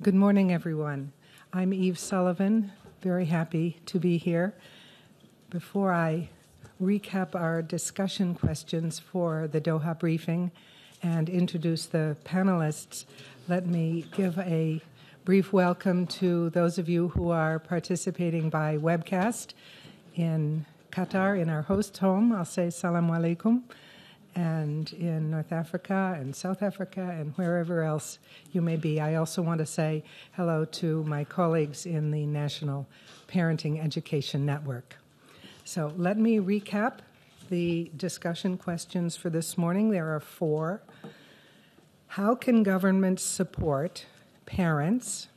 Good morning, everyone. I'm Eve Sullivan, very happy to be here. Before I recap our discussion questions for the Doha briefing and introduce the panelists, let me give a brief welcome to those of you who are participating by webcast in Qatar, in our host home. I'll say salam alaikum and in North Africa and South Africa and wherever else you may be. I also want to say hello to my colleagues in the National Parenting Education Network. So let me recap the discussion questions for this morning. There are four. How can governments support parents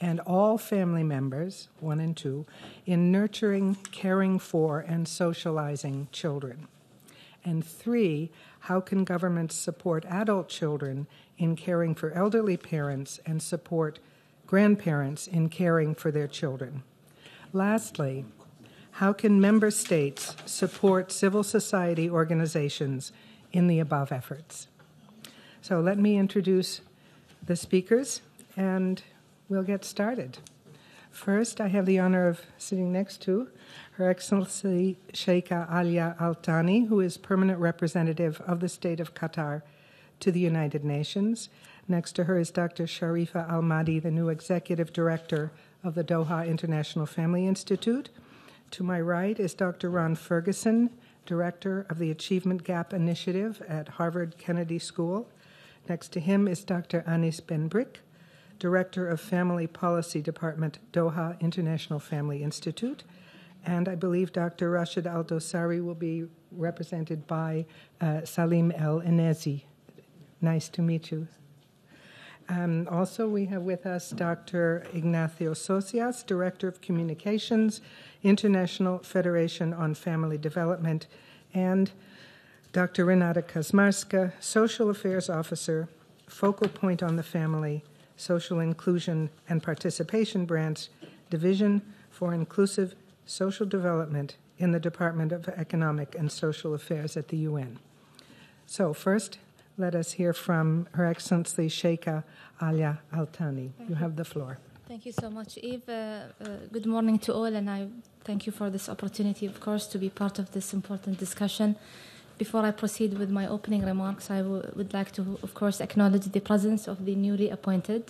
and all family members, one and two, in nurturing, caring for, and socializing children? And three, how can governments support adult children in caring for elderly parents and support grandparents in caring for their children? Lastly, how can member states support civil society organizations in the above efforts? So let me introduce the speakers and we'll get started. First, I have the honor of sitting next to her Excellency Sheikha Alia Al Thani, who is permanent representative of the state of Qatar to the United Nations. Next to her is Dr. Sharifa Al Imadi, the new executive director of the Doha International Family Institute. To my right is Dr. Ron Ferguson, director of the Achievement Gap Initiative at Harvard Kennedy School. Next to him is Dr. Anis Benbrik, director of Family Policy Department, Doha International Family Institute and I believe Dr. Rashid Al Dosari will be represented by uh, Salim El Enezi. Nice to meet you. Um, also, we have with us Dr. Ignacio Socias, Director of Communications, International Federation on Family Development, and Dr. Renata Kaczmarska, Social Affairs Officer, Focal Point on the Family, Social Inclusion and Participation Branch, Division for Inclusive Social Development in the Department of Economic and Social Affairs at the UN. So, first, let us hear from Her Excellency Sheikha Alia Al Thani. You, you have the floor. Thank you so much, Eve. Uh, uh, good morning to all, and I thank you for this opportunity, of course, to be part of this important discussion. Before I proceed with my opening remarks, I would like to, of course, acknowledge the presence of the newly appointed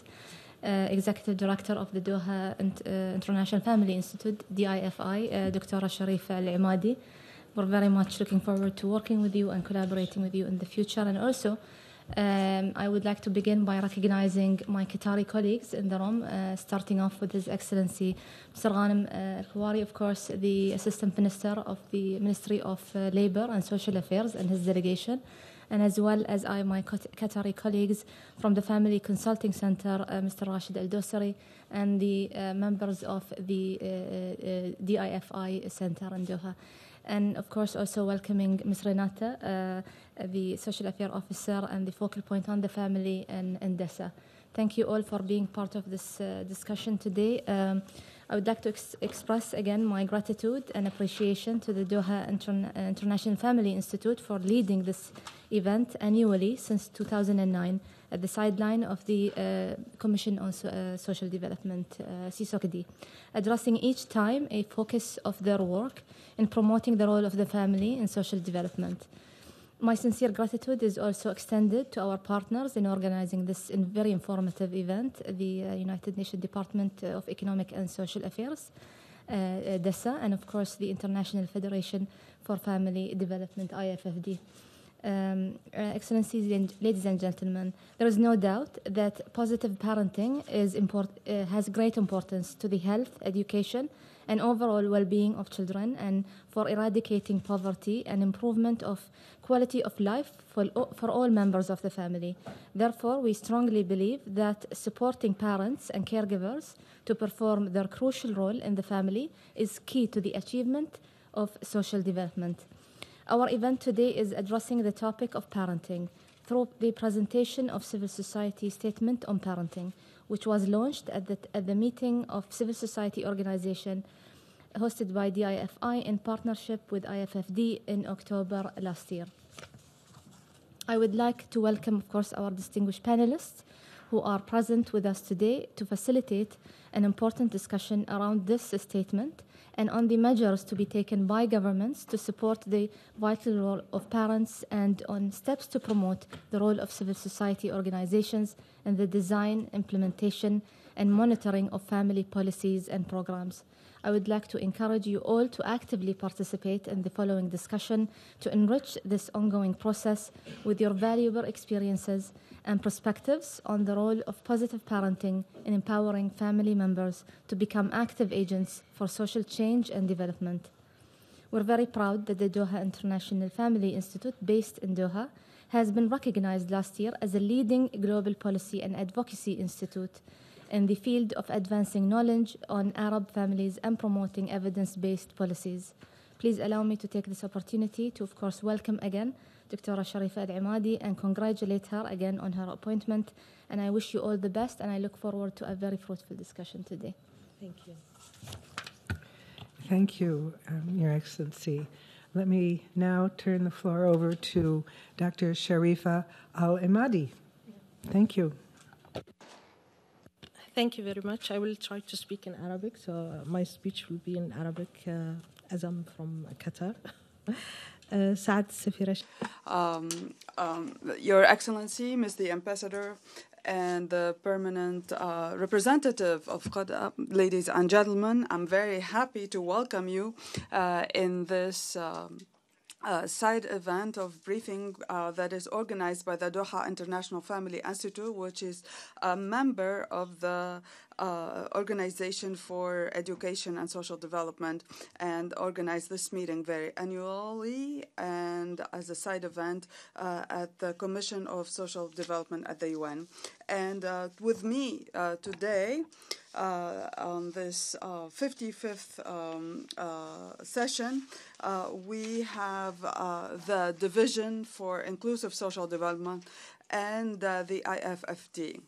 uh, Executive Director of the Doha uh, International Family Institute, DIFI, uh, Dr. Sharif Al Imadi. We're very much looking forward to working with you and collaborating with you in the future. And also, um, I would like to begin by recognizing my Qatari colleagues in the room, uh, starting off with His Excellency Mr. Ghanem uh, of course, the Assistant Minister of the Ministry of uh, Labor and Social Affairs and his delegation and as well as I, my Qatari colleagues from the Family Consulting Center, uh, Mr. Rashid Al Dosari, and the uh, members of the uh DIFI Center in Doha. And of course, also welcoming Ms. Renata, uh, the Social Affairs Officer and the focal point on the family in, in DESA. Thank you all for being part of this uh, discussion today. Um, I would like to ex- express again my gratitude and appreciation to the Doha Inter- International Family Institute for leading this event annually since 2009 at the sideline of the uh, Commission on so- uh, Social Development, uh, CSOCD, addressing each time a focus of their work in promoting the role of the family in social development. My sincere gratitude is also extended to our partners in organizing this in very informative event, the uh, United Nations Department of Economic and Social Affairs, uh, uh DESA, and of course the International Federation for Family Development, IFFD. Um, uh, Excellencies, ladies and gentlemen, there is no doubt that positive parenting is import, uh, has great importance to the health, education, and overall well-being of children, and for eradicating poverty and improvement of quality of life for, for all members of the family. Therefore, we strongly believe that supporting parents and caregivers to perform their crucial role in the family is key to the achievement of social development. Our event today is addressing the topic of parenting through the presentation of civil society statement on parenting, which was launched at the, at the meeting of civil society organization hosted by DIFI in partnership with IFFD in October last year. I would like to welcome, of course, our distinguished panelists who are present with us today to facilitate an important discussion around this statement and on the measures to be taken by governments to support the vital role of parents and on steps to promote the role of civil society organizations in the design, implementation, and monitoring of family policies and programs. I would like to encourage you all to actively participate in the following discussion to enrich this ongoing process with your valuable experiences and perspectives on the role of positive parenting in empowering family members to become active agents for social change and development. We're very proud that the Doha International Family Institute, based in Doha, has been recognized last year as a leading global policy and advocacy institute in the field of advancing knowledge on Arab families and promoting evidence based policies. Please allow me to take this opportunity to, of course, welcome again Dr. Sharifa Al Imadi and congratulate her again on her appointment. And I wish you all the best, and I look forward to a very fruitful discussion today. Thank you. Thank you, um, Your Excellency. Let me now turn the floor over to Dr. Sharifa Al Imadi. Thank you. Thank you very much. I will try to speak in Arabic, so uh, my speech will be in Arabic uh, as I'm from Qatar. Uh, um, um, Your Excellency, Ms. the Ambassador, and the permanent uh, representative of Qatar, ladies and gentlemen, I'm very happy to welcome you uh, in this. Um, uh, side event of briefing uh, that is organized by the Doha International Family Institute, which is a member of the uh, Organization for Education and Social Development, and organize this meeting very annually and as a side event uh, at the Commission of Social Development at the UN. And uh, with me uh, today, on this uh, 55th um, uh, session, we have the Division for Inclusive Social Development and the IFFD.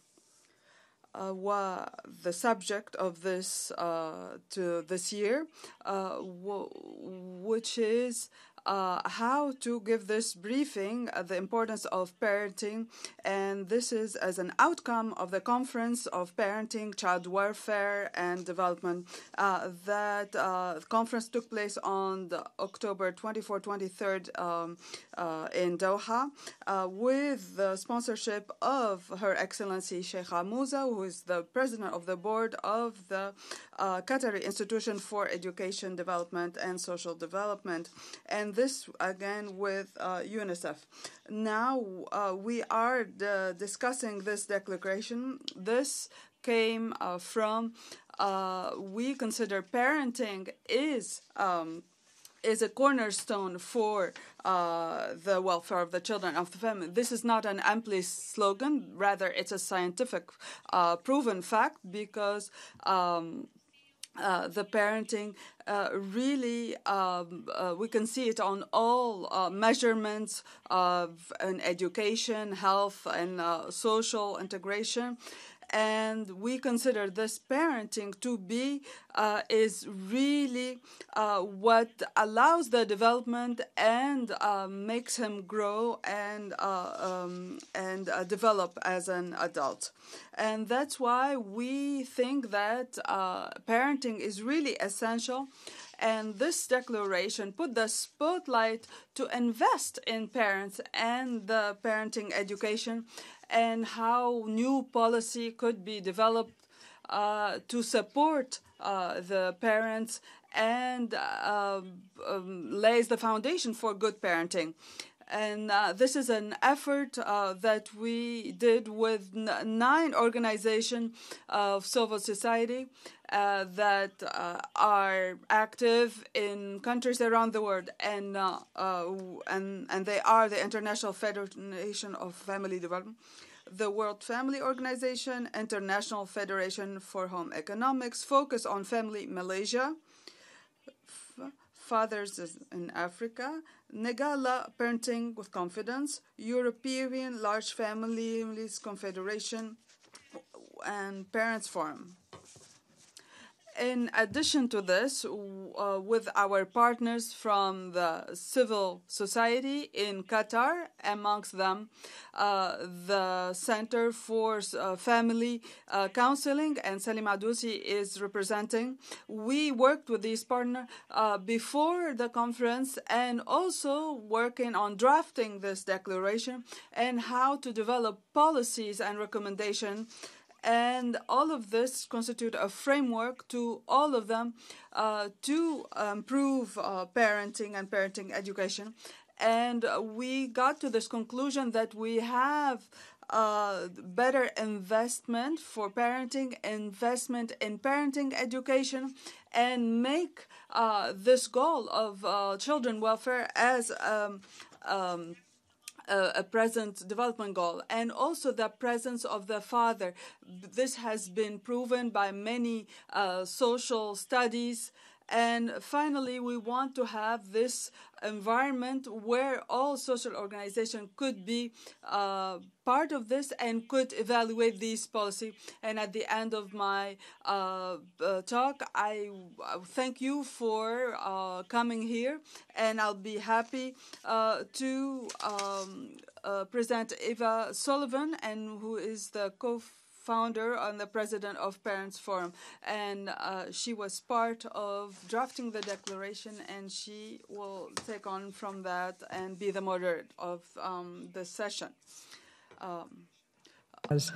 Uh, the subject of this uh, to this year, uh, which is uh, how to give this briefing uh, the importance of parenting, and this is as an outcome of the conference of parenting, child welfare, and development. Uh, that uh, conference took place on October 24 23rd um, uh, in Doha uh, with the sponsorship of Her Excellency Sheikha Moza, who is the president of the board of the Qatari Institution for Education, Development, and Social Development. And this again with uh, UNICEF. Now uh, we are uh, discussing this declaration. This came uh, from uh, we consider parenting is. Um, is a cornerstone for uh, the welfare of the children of the family. This is not an empty slogan; rather, it's a scientific, uh, proven fact because um, uh, the parenting uh, really um, uh, we can see it on all uh, measurements of an education health and uh, social integration and we consider this parenting to be uh, is really uh, what allows the development and uh, makes him grow and uh, um, and uh, develop as an adult, and that's why we think that uh, parenting is really essential. And this declaration put the spotlight to invest in parents and the parenting education and how new policy could be developed uh, to support uh, the parents and uh, um, lays the foundation for good parenting. And uh, this is an effort uh, that we did with nine organizations of civil society uh, that uh, are active in countries around the world, and uh, uh, and and they are the International Federation of Family Development, the World Family Organization, International Federation for Home Economics, Focus on Family Malaysia, Fathers in Africa, Ngala Parenting with Confidence, European Large Families Confederation, and Parents Forum. In addition to this, uh, with our partners from the civil society in Qatar, amongst them uh, the Center for uh, Family uh, Counseling, and Salim Adousi is representing. We worked with these partners uh, before the conference and also working on drafting this declaration and how to develop policies and recommendations and all of this constitute a framework to all of them uh, to improve uh, parenting and parenting education. And we got to this conclusion that we have uh, better investment for parenting, investment in parenting education, and make uh, this goal of uh, children welfare as um, um, a, a, present development goal and also the presence of the father. This has been proven by many uh, social studies. And finally, we want to have this environment where all social organizations could be uh, part of this and could evaluate these policy. And at the end of my uh, uh, talk, I thank you for uh, coming here, and I'll be happy uh, to um, uh, present Eva Sullivan, and who is the co founder and the president of Parents Forum. And uh, she was part of drafting the declaration, and she will take on from that and be the moderator of um, the session. Um, As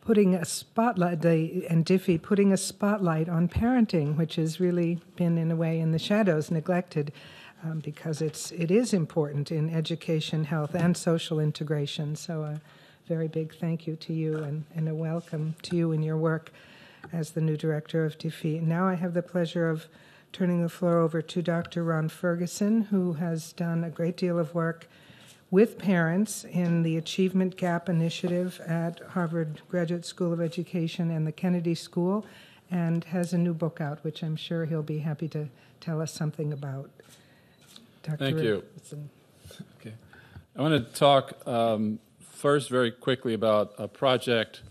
putting a spotlight, and DIFI putting a spotlight on parenting, which has really been, in a way, in the shadows, neglected. Um, because it's it is important in education, health, and social integration. So, uh, very big thank you to you and, and a welcome to you and your work as the new director of DIFI. Now I have the pleasure of turning the floor over to Dr. Ron Ferguson, who has done a great deal of work with parents in the Achievement Gap Initiative at Harvard Graduate School of Education and the Kennedy School, and has a new book out, which I'm sure he'll be happy to tell us something about. Dr. Thank you. Okay. I want to talk um, first very quickly about a project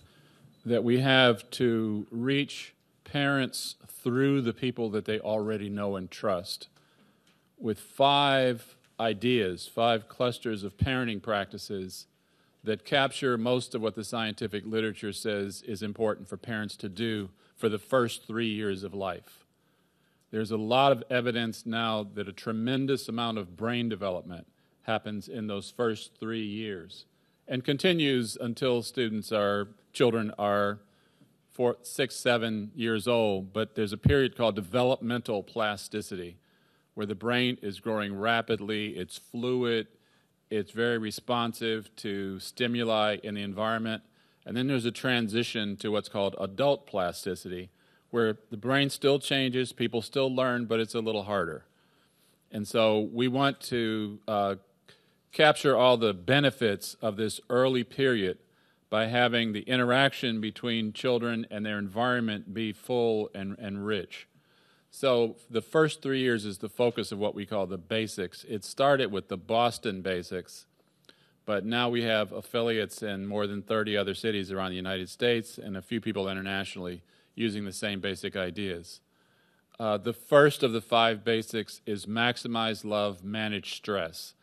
that we have to reach parents through the people that they already know and trust with five ideas, five clusters of parenting practices that capture most of what the scientific literature says is important for parents to do for the first three years of life. There's a lot of evidence now that a tremendous amount of brain development happens in those first three years and continues until students are children are four, six, seven years old. But there's a period called developmental plasticity, where the brain is growing rapidly. It's fluid. It's very responsive to stimuli in the environment. And then there's a transition to what's called adult plasticity, where the brain still changes, people still learn, but it's a little harder. And so we want to uh, capture all the benefits of this early period by having the interaction between children and their environment be full and, and rich. So, the first three years is the focus of what we call the basics. It started with the Boston basics, but now we have affiliates in more than 30 other cities around the United States and a few people internationally using the same basic ideas. Uh, the first of the five basics is maximize love, manage stress.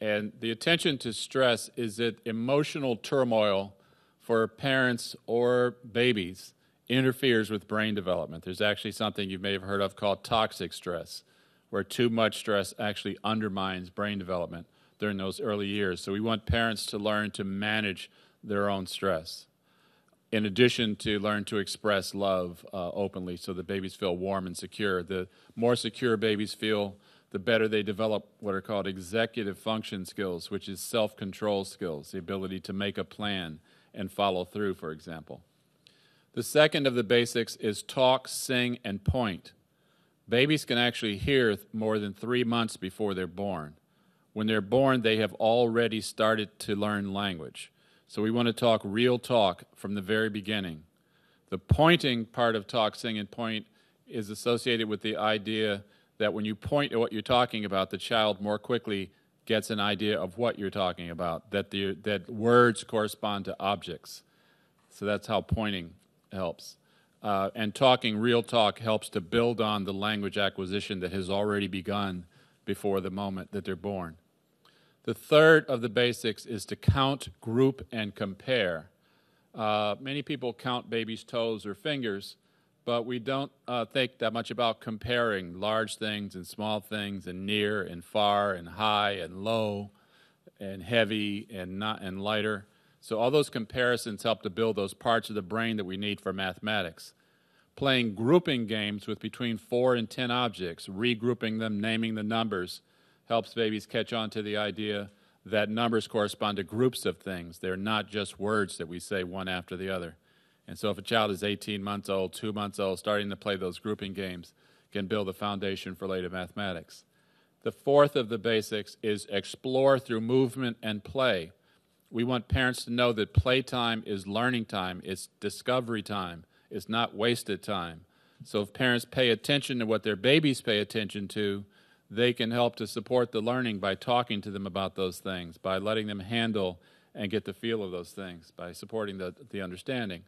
And the attention to stress is that emotional turmoil for parents or babies interferes with brain development. There's actually something you may have heard of called toxic stress, where too much stress actually undermines brain development during those early years. So we want parents to learn to manage their own stress. In addition to learn to express love uh, openly so that babies feel warm and secure. The more secure babies feel, the better they develop what are called executive function skills, which is self control skills, the ability to make a plan and follow through, for example. The second of the basics is talk, sing, and point. Babies can actually hear more than three months before they're born. When they're born, they have already started to learn language. So we want to talk real talk from the very beginning. The pointing part of talk, sing, and point is associated with the idea that when you point at what you're talking about, the child more quickly gets an idea of what you're talking about, that, the, that words correspond to objects. So that's how pointing helps. Uh, and talking real talk helps to build on the language acquisition that has already begun before the moment that they're born. The third of the basics is to count, group, and compare. Uh, many people count babies' toes or fingers, but we don't uh, think that much about comparing large things and small things, and near and far, and high and low, and heavy and not and lighter. So all those comparisons help to build those parts of the brain that we need for mathematics. Playing grouping games with between four and ten objects, regrouping them, naming the numbers, helps babies catch on to the idea that numbers correspond to groups of things. They're not just words that we say one after the other. And so if a child is 18 months old, two months old, starting to play those grouping games can build a foundation for later mathematics. The fourth of the basics is explore through movement and play. We want parents to know that playtime is learning time, it's discovery time, it's not wasted time. So if parents pay attention to what their babies pay attention to, they can help to support the learning by talking to them about those things, by letting them handle and get the feel of those things, by supporting the, the understanding.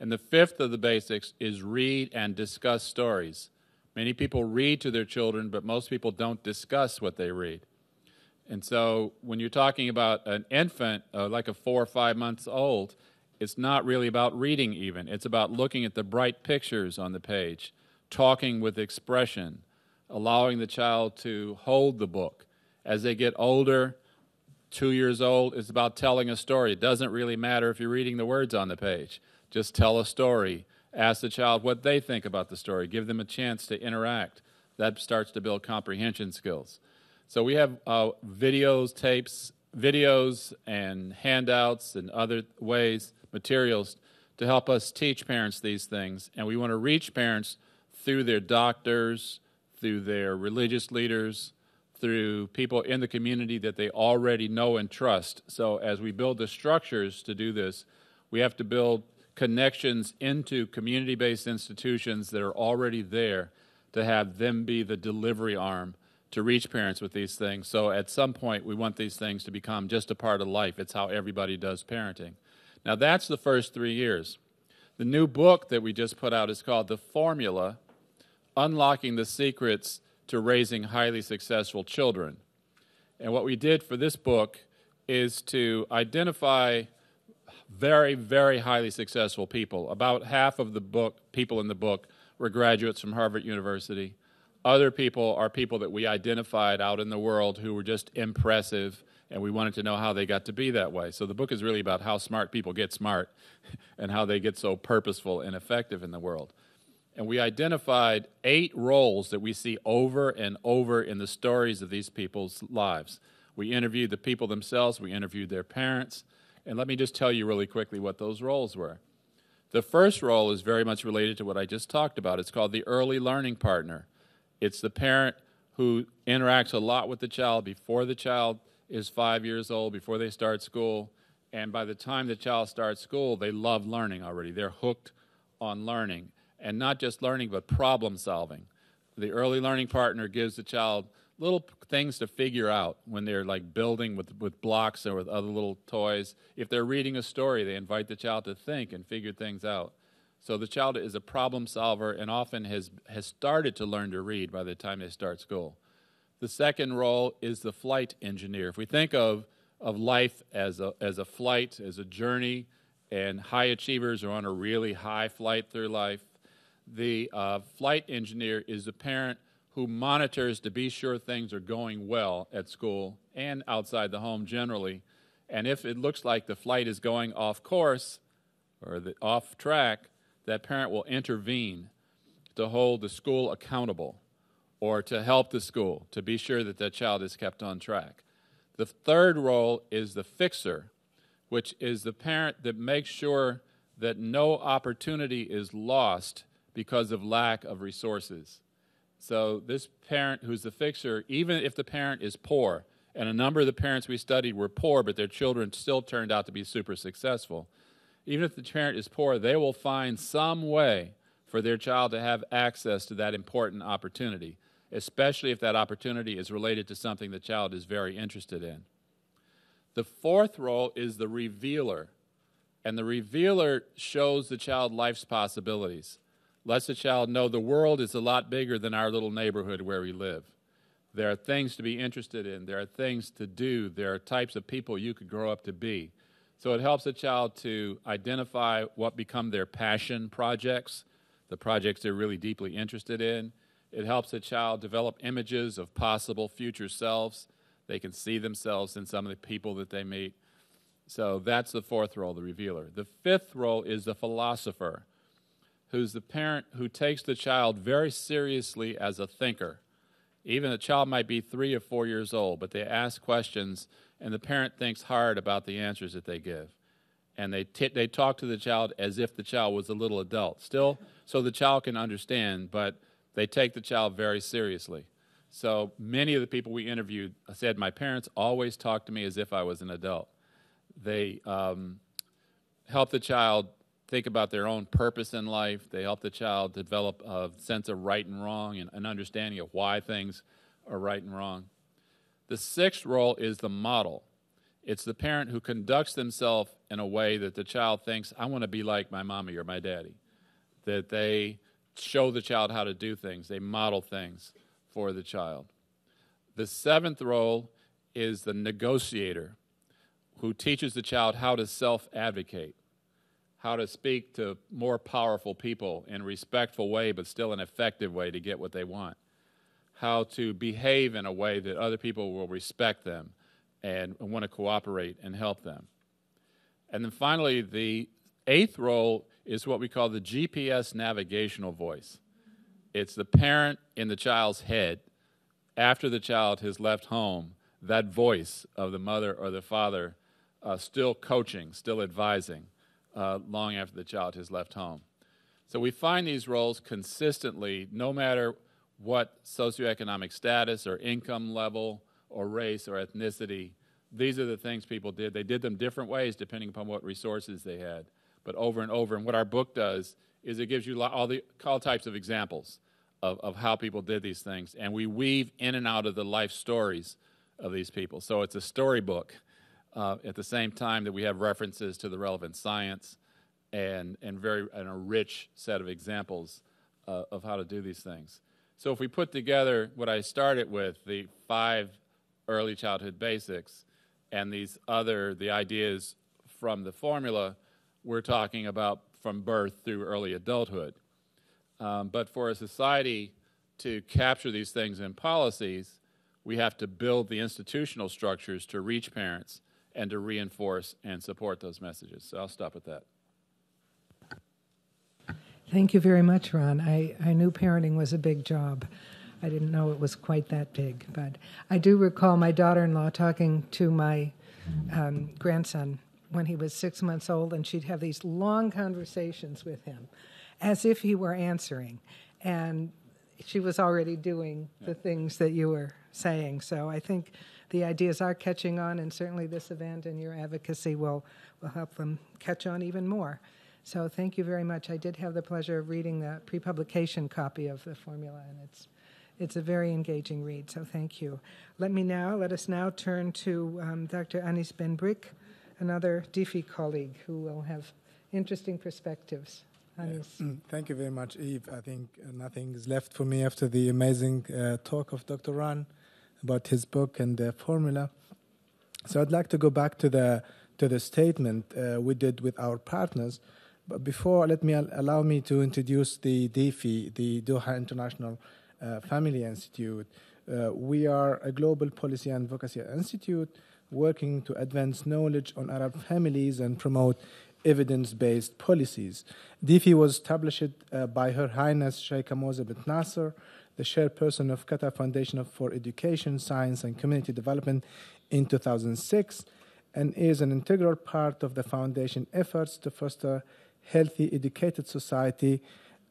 And the fifth of the basics is read and discuss stories. Many people read to their children, but most people don't discuss what they read. And so when you're talking about an infant, uh, like a four or five months old, it's not really about reading even. It's about looking at the bright pictures on the page, talking with expression, allowing the child to hold the book. As they get older, two years old, it's about telling a story. It doesn't really matter if you're reading the words on the page. Just tell a story. Ask the child what they think about the story. Give them a chance to interact. That starts to build comprehension skills. So we have uh, videos, tapes, videos, and handouts and other ways, materials to help us teach parents these things. And we want to reach parents through their doctors, through their religious leaders, through people in the community that they already know and trust. So as we build the structures to do this, we have to build connections into community based institutions that are already there to have them be the delivery arm to reach parents with these things. So at some point, we want these things to become just a part of life. It's how everybody does parenting. Now, that's the first three years. The new book that we just put out is called The Formula Unlocking the Secrets to Raising Highly Successful Children. And what we did for this book is to identify very, very highly successful people. About half of the book, people in the book were graduates from Harvard University. Other people are people that we identified out in the world who were just impressive, and we wanted to know how they got to be that way. So the book is really about how smart people get smart and how they get so purposeful and effective in the world. And we identified eight roles that we see over and over in the stories of these people's lives. We interviewed the people themselves, we interviewed their parents, and let me just tell you really quickly what those roles were. The first role is very much related to what I just talked about. It's called the early learning partner. It's the parent who interacts a lot with the child before the child is five years old, before they start school. And by the time the child starts school, they love learning already. They're hooked on learning. And not just learning, but problem solving. The early learning partner gives the child little things to figure out when they're like building with, with blocks or with other little toys. If they're reading a story, they invite the child to think and figure things out. So the child is a problem solver and often has, has started to learn to read by the time they start school. The second role is the flight engineer. If we think of, of life as a, as a flight, as a journey, and high achievers are on a really high flight through life, the uh, flight engineer is the parent who monitors to be sure things are going well at school and outside the home generally. And if it looks like the flight is going off course or the, off track, that parent will intervene to hold the school accountable or to help the school to be sure that that child is kept on track. The third role is the fixer, which is the parent that makes sure that no opportunity is lost because of lack of resources. So, this parent who's the fixer, even if the parent is poor, and a number of the parents we studied were poor, but their children still turned out to be super successful even if the parent is poor, they will find some way for their child to have access to that important opportunity, especially if that opportunity is related to something the child is very interested in. The fourth role is the revealer, and the revealer shows the child life's possibilities. Lets the child know the world is a lot bigger than our little neighborhood where we live. There are things to be interested in, there are things to do, there are types of people you could grow up to be. So it helps a child to identify what become their passion projects, the projects they're really deeply interested in. It helps a child develop images of possible future selves. They can see themselves in some of the people that they meet. So that's the fourth role, the revealer. The fifth role is the philosopher, who's the parent who takes the child very seriously as a thinker. Even a child might be three or four years old, but they ask questions and the parent thinks hard about the answers that they give. And they, t- they talk to the child as if the child was a little adult, still, so the child can understand, but they take the child very seriously. So many of the people we interviewed said, My parents always talked to me as if I was an adult. They um, help the child think about their own purpose in life. They help the child develop a sense of right and wrong and an understanding of why things are right and wrong. The sixth role is the model. It's the parent who conducts themselves in a way that the child thinks, I want to be like my mommy or my daddy. That they show the child how to do things, they model things for the child. The seventh role is the negotiator who teaches the child how to self advocate, how to speak to more powerful people in a respectful way, but still an effective way to get what they want how to behave in a way that other people will respect them and want to cooperate and help them. And then finally, the eighth role is what we call the GPS navigational voice. It's the parent in the child's head after the child has left home, that voice of the mother or the father uh, still coaching, still advising uh, long after the child has left home. So we find these roles consistently, no matter what socioeconomic status or income level or race or ethnicity. These are the things people did. They did them different ways depending upon what resources they had, but over and over. And what our book does is it gives you all the all types of examples of, of how people did these things, and we weave in and out of the life stories of these people. So it's a storybook uh, at the same time that we have references to the relevant science and and very and a rich set of examples uh, of how to do these things. So if we put together what I started with, the five early childhood basics, and these other, the ideas from the formula, we're talking about from birth through early adulthood. Um, but for a society to capture these things in policies, we have to build the institutional structures to reach parents and to reinforce and support those messages. So I'll stop at that. Thank you very much, Ron. I, I knew parenting was a big job. I didn't know it was quite that big, but I do recall my daughter in law talking to my um, grandson when he was six months old, and she'd have these long conversations with him as if he were answering. And she was already doing the things that you were saying. So I think the ideas are catching on, and certainly this event and your advocacy will, will help them catch on even more. So thank you very much. I did have the pleasure of reading the pre-publication copy of the formula, and it's it's a very engaging read. So thank you. Let me now let us now turn to um, Dr. Anis Benbrik, another DIFI colleague who will have interesting perspectives. Anis. Mm, thank you very much, Eve. I think nothing is left for me after the amazing uh, talk of Dr. Ran about his book and the formula. So I'd like to go back to the to the statement uh, we did with our partners but before, let me allow me to introduce the DIFI, the Doha International uh, Family Institute. Uh, we are a global policy and advocacy institute working to advance knowledge on Arab families and promote evidence based policies. DIFI was established uh, by Her Highness Sheikh Moza bint Nasser, the chairperson of Qatar Foundation for Education, Science and Community Development in 2006, and is an integral part of the foundation efforts to foster healthy, educated society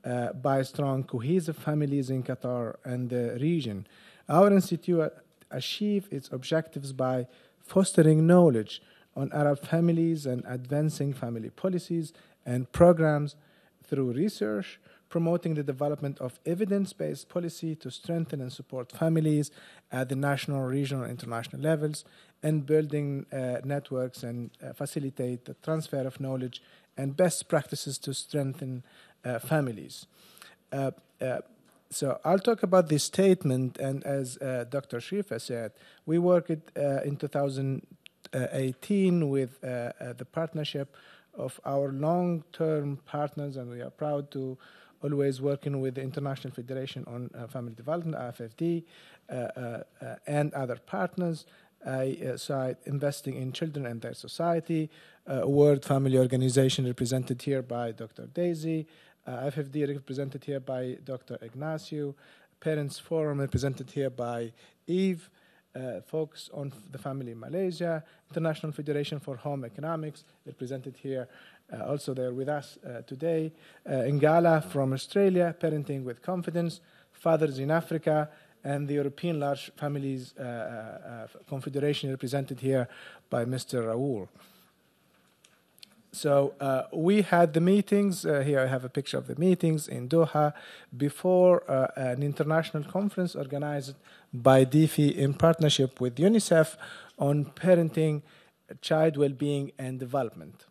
uh, by strong, cohesive families in Qatar and the region. Our institute achieve its objectives by fostering knowledge on Arab families and advancing family policies and programs through research, promoting the development of evidence based policy to strengthen and support families at the national, regional, and international levels, and building uh, networks and uh, facilitate the transfer of knowledge and best practices to strengthen uh, families. Uh, uh, so I'll talk about this statement, and as uh, Dr. Shrifa said, we worked in 2018 with the partnership of our long-term partners, and we are proud to always working with the International Federation on uh, Family Development, IFFD, and other partners. I uh, saw investing in children and their society, uh, World Family Organization represented here by Dr. Daisy, uh, FFD represented here by Dr. Ignacio, Parents Forum represented here by Eve, uh, focus on the family in Malaysia, International Federation for Home Economics represented here, uh, also there with us uh, today, uh, Ngala from Australia, Parenting with Confidence, Fathers in Africa, and the European Large Families uh, uh, Confederation represented here by Mr. Raoul. So uh, we had the meetings. Uh, here I have a picture of the meetings in Doha before uh, an international conference organized by DIFI in partnership with UNICEF on parenting, child well-being, and development.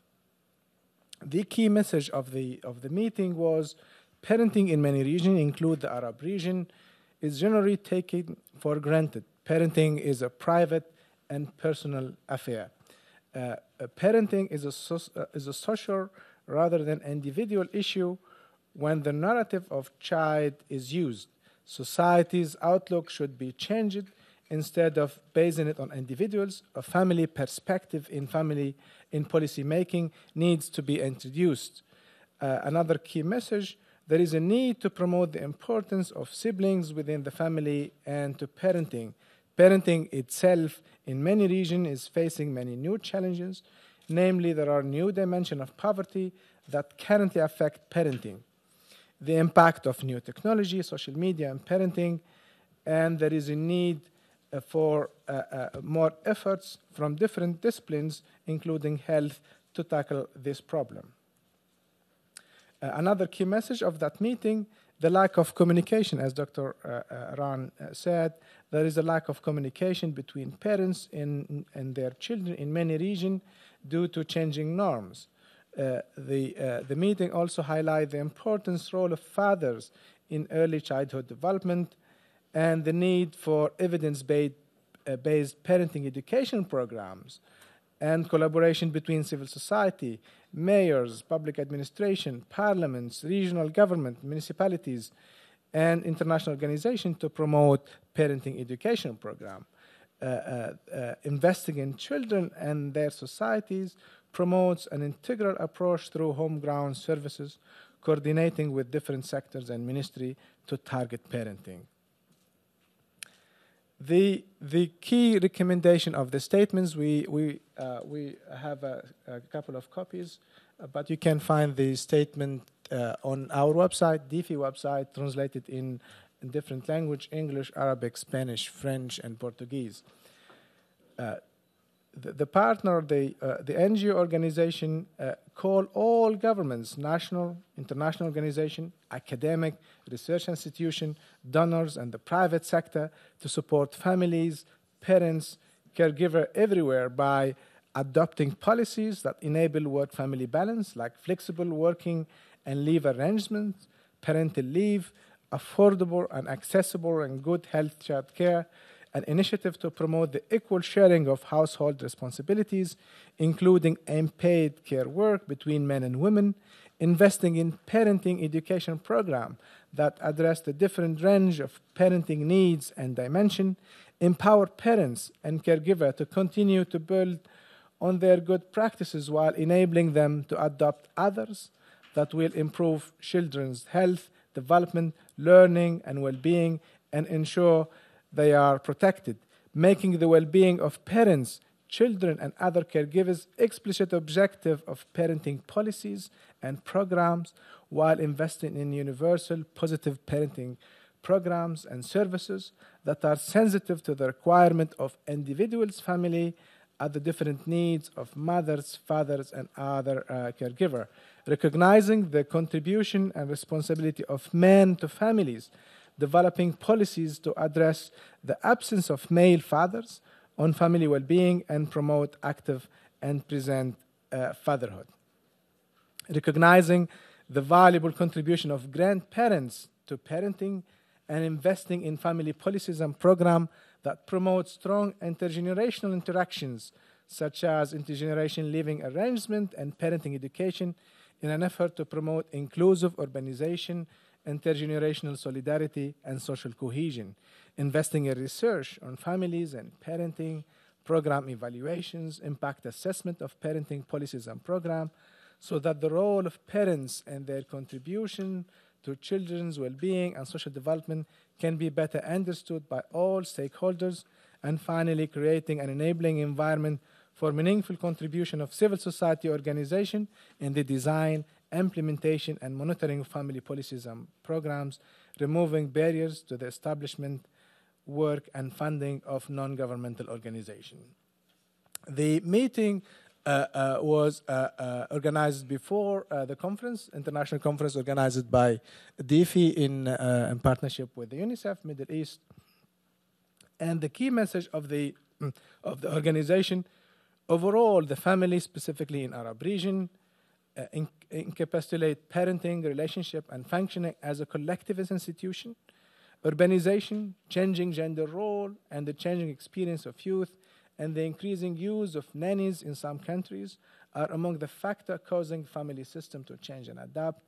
The key message of the of the meeting was parenting in many regions, include the Arab region, is generally taken for granted. Parenting is a private and personal affair. Uh, parenting is a, so, uh, is a social rather than individual issue when the narrative of child is used. Society's outlook should be changed instead of basing it on individuals. A family perspective in family in policy making needs to be introduced. Uh, another key message there is a need to promote the importance of siblings within the family and to parenting. Parenting itself in many regions is facing many new challenges. Namely, there are new dimensions of poverty that currently affect parenting. The impact of new technology, social media, and parenting, and there is a need for uh, uh, more efforts from different disciplines, including health, to tackle this problem. Uh, another key message of that meeting the lack of communication, as Dr. Uh, uh, Ran uh, said, there is a lack of communication between parents and, and their children in many regions due to changing norms. Uh, the, uh, the meeting also highlighted the important role of fathers in early childhood development and the need for evidence-based uh, parenting education programs and collaboration between civil society, mayors, public administration, parliaments, regional government, municipalities, and international organizations to promote parenting education program. Uh, uh, uh, investing in children and their societies promotes an integral approach through home ground services, coordinating with different sectors and ministry to target parenting. The, the key recommendation of the statements, we, we, uh, we have a, a, couple of copies, uh, but you can find the statement uh, on our website, DIFI website, translated in, in different language, English, Arabic, Spanish, French, and Portuguese. The, partner, the, uh, the NGO organization, uh, call all governments, national, international organization, academic, research institution, donors, and the private sector to support families, parents, caregiver everywhere by adopting policies that enable work-family balance, like flexible working and leave arrangements, parental leave, affordable and accessible and good health care, an initiative to promote the equal sharing of household responsibilities, including unpaid care work between men and women, investing in parenting education program that address the different range of parenting needs and dimension, empower parents and caregiver to continue to build on their good practices while enabling them to adopt others that will improve children's health, development, learning, and well-being, and ensure they are protected, making the well being of parents, children, and other caregivers explicit objective of parenting policies and programs while investing in universal positive parenting programs and services that are sensitive to the requirement of individuals, family, the different needs of mothers, fathers, and other uh, caregiver, recognizing the contribution and responsibility of men to families developing policies to address the absence of male fathers on family well being and promote active and present uh, fatherhood. Recognizing the valuable contribution of grandparents to parenting and investing in family policies and programs that promote strong intergenerational interactions, such as intergenerational living arrangement and parenting education, in an effort to promote inclusive urbanization, intergenerational solidarity, and social cohesion, investing in research on families and parenting, program evaluations, impact assessment of parenting policies and programs, so that the role of parents and their contribution to children's well being and social development can be better understood by all stakeholders, and finally, creating an enabling environment for meaningful contribution of civil society organization in the design, implementation, and monitoring of family policies and programs, removing barriers to the establishment, work, and funding of non governmental organizations. The meeting uh, uh, was uh, organized before the conference, international conference organized by DIFI in, in partnership with the UNICEF Middle East. And the key message of the of the organization, overall, the family, specifically in Arab region, uh, encapsulate parenting, relationship, and functioning as a collectivist institution, urbanization, changing gender role, and the changing experience of youth and the increasing use of nannies in some countries are among the factors causing family system to change and adapt.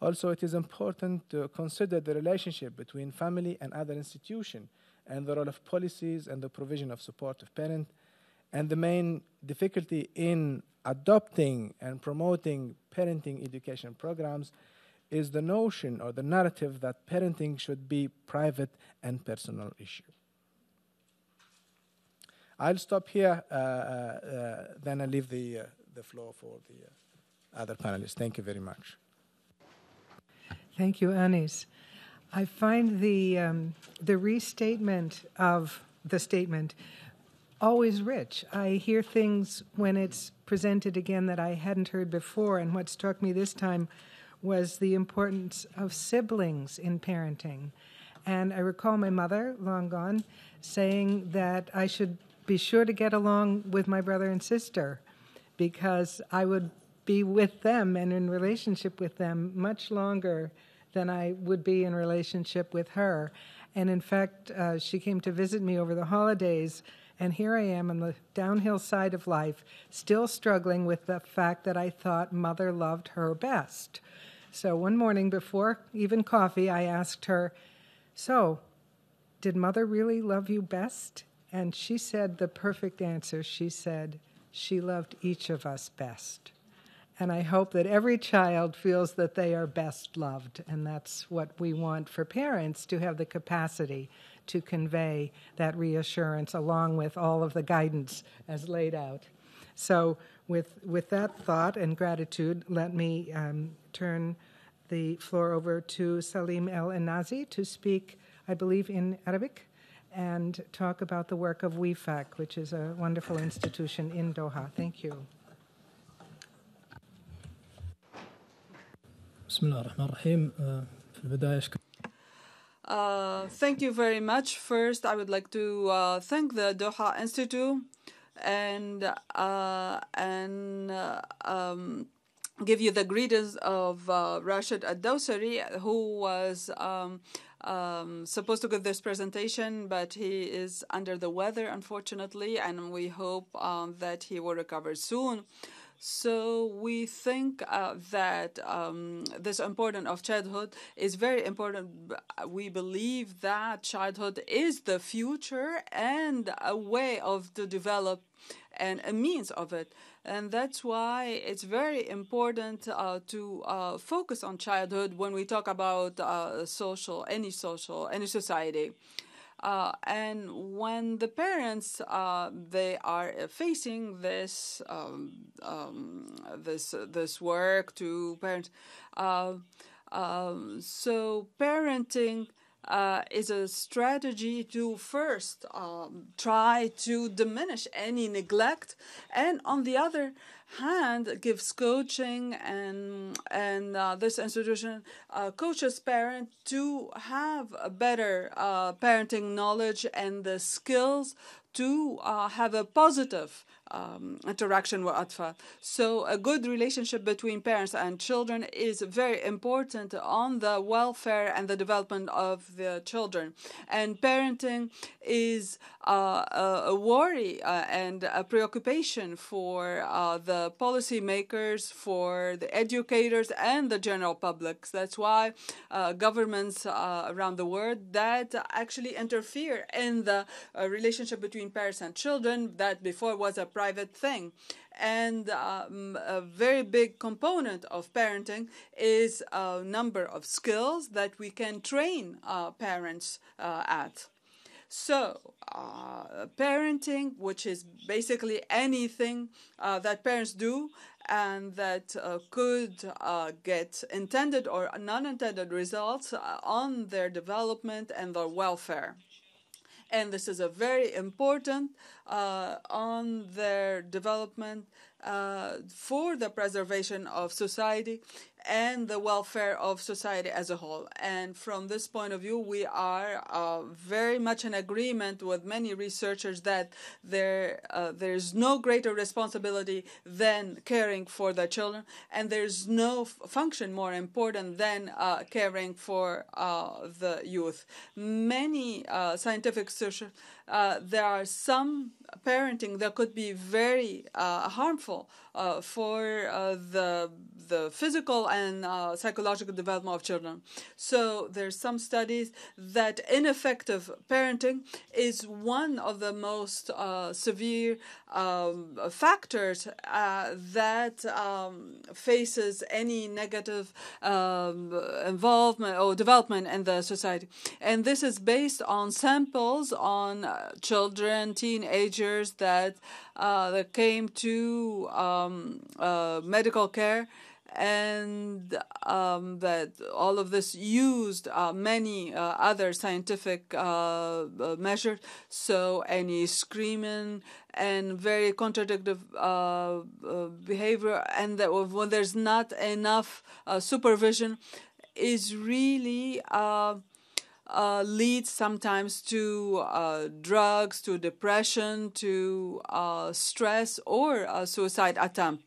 Also, it is important to consider the relationship between family and other institutions and the role of policies and the provision of supportive parent. And the main difficulty in adopting and promoting parenting education programs is the notion or the narrative that parenting should be private and personal issue. I'll stop here, uh, uh, uh, then I leave the, the floor for the other panelists. Thank you very much. Thank you, Anis. I find the, um, the restatement of the statement always rich. I hear things when it's presented again that I hadn't heard before, and what struck me this time was the importance of siblings in parenting. And I recall my mother, long gone, saying that I should be sure to get along with my brother and sister because I would be with them and in relationship with them much longer than I would be in relationship with her. And in fact, uh, she came to visit me over the holidays, and here I am on the downhill side of life, still struggling with the fact that I thought mother loved her best. So one morning before even coffee, I asked her, So, did mother really love you best? And she said the perfect answer. She said, She loved each of us best. And I hope that every child feels that they are best loved. And that's what we want for parents to have the capacity to convey that reassurance along with all of the guidance as laid out. So, with, with that thought and gratitude, let me um, turn the floor over to Salim El Enazi to speak, I believe, in Arabic and talk about the work of Wifaq, which is a wonderful institution in Doha. Thank you. Uh, thank you very much. First, I would like to uh, thank the Doha Institute and uh, and uh, um, give you the greetings of uh, Rashid Ad-Dawsari, who was um, um, supposed to give this presentation, but he is under the weather, unfortunately, and we hope um, that he will recover soon. So we think uh, that um, this importance of childhood is very important. We believe that childhood is the future and a way of to develop and a means of it and that's why it's very important uh, to uh, focus on childhood when we talk about uh, social, any social, any society. Uh, and when the parents uh, they are facing this um, um, this this work to parents, uh, um, so parenting uh, is a strategy to first um, try to diminish any neglect, and on the other hand, gives coaching and and uh, this institution uh, coaches parents to have a better uh, parenting knowledge and the skills to uh, have a positive um, interaction with atfal. So a good relationship between parents and children is very important on the welfare and the development of the children. And parenting is uh, a, worry uh, and a preoccupation for uh, the policymakers, for the educators, and the general public. That's why uh, governments uh, around the world that actually interfere in the uh, relationship between parents and children that before was a private thing. And um, a very big component of parenting is a number of skills that we can train uh, parents uh, at. So, uh, parenting, which is basically anything uh, that parents do and that uh, could uh, get intended or non intended results uh, on their development and their welfare and this is a very important uh, on their development uh, for the preservation of society and the welfare of society as a whole. And from this point of view, we are uh, very much in agreement with many researchers that there uh, there's no greater responsibility than caring for the children, and there's no function more important than uh, caring for uh, the youth. Many uh, scientific researchers uh, there are some parenting that could be very harmful for the the physical and uh, psychological development of children. So there's some studies that ineffective parenting is one of the most uh, severe um, factors that um, faces any negative um, involvement or development in the society, and this is based on samples on children, teenagers that uh, that came to um, uh, medical care and um, that all of this used uh, many uh, other scientific uh, uh measures. So any screaming and very contradictory uh, behavior, and that when there's not enough supervision, is really uh, leads sometimes to uh, drugs, to depression, to uh, stress, or suicide attempt.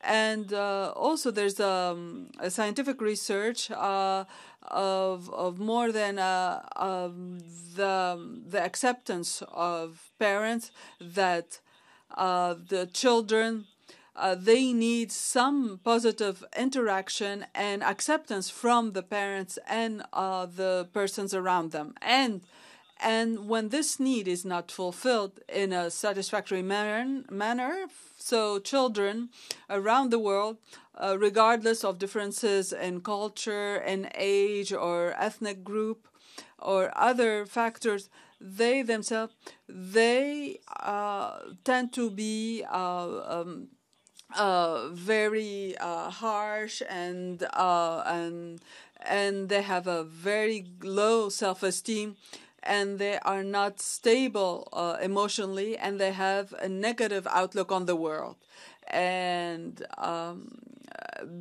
And uh, also, there's um, a scientific research uh, of of more than uh, um, the the acceptance of parents that the children uh, they need some positive interaction and acceptance from the parents and uh, the persons around them. And and when this need is not fulfilled in a satisfactory manner, manner so children around the world, uh, regardless of differences in culture, in age, or ethnic group, or other factors, they themselves they uh, tend to be uh, um, uh, very uh, harsh and uh, and and they have a very low self-esteem and they are not stable uh, emotionally and they have a negative outlook on the world. And um,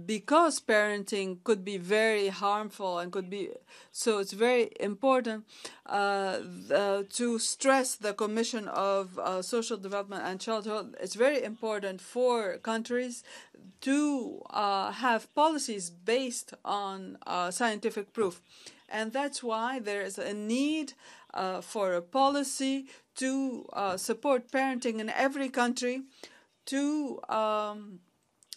because parenting could be very harmful and could be so it's very important uh, the, to stress the commission of uh, social development and childhood. It's very important for countries to uh, have policies based on uh, scientific proof and that's why there is a need uh, for a policy to uh, support parenting in every country to um,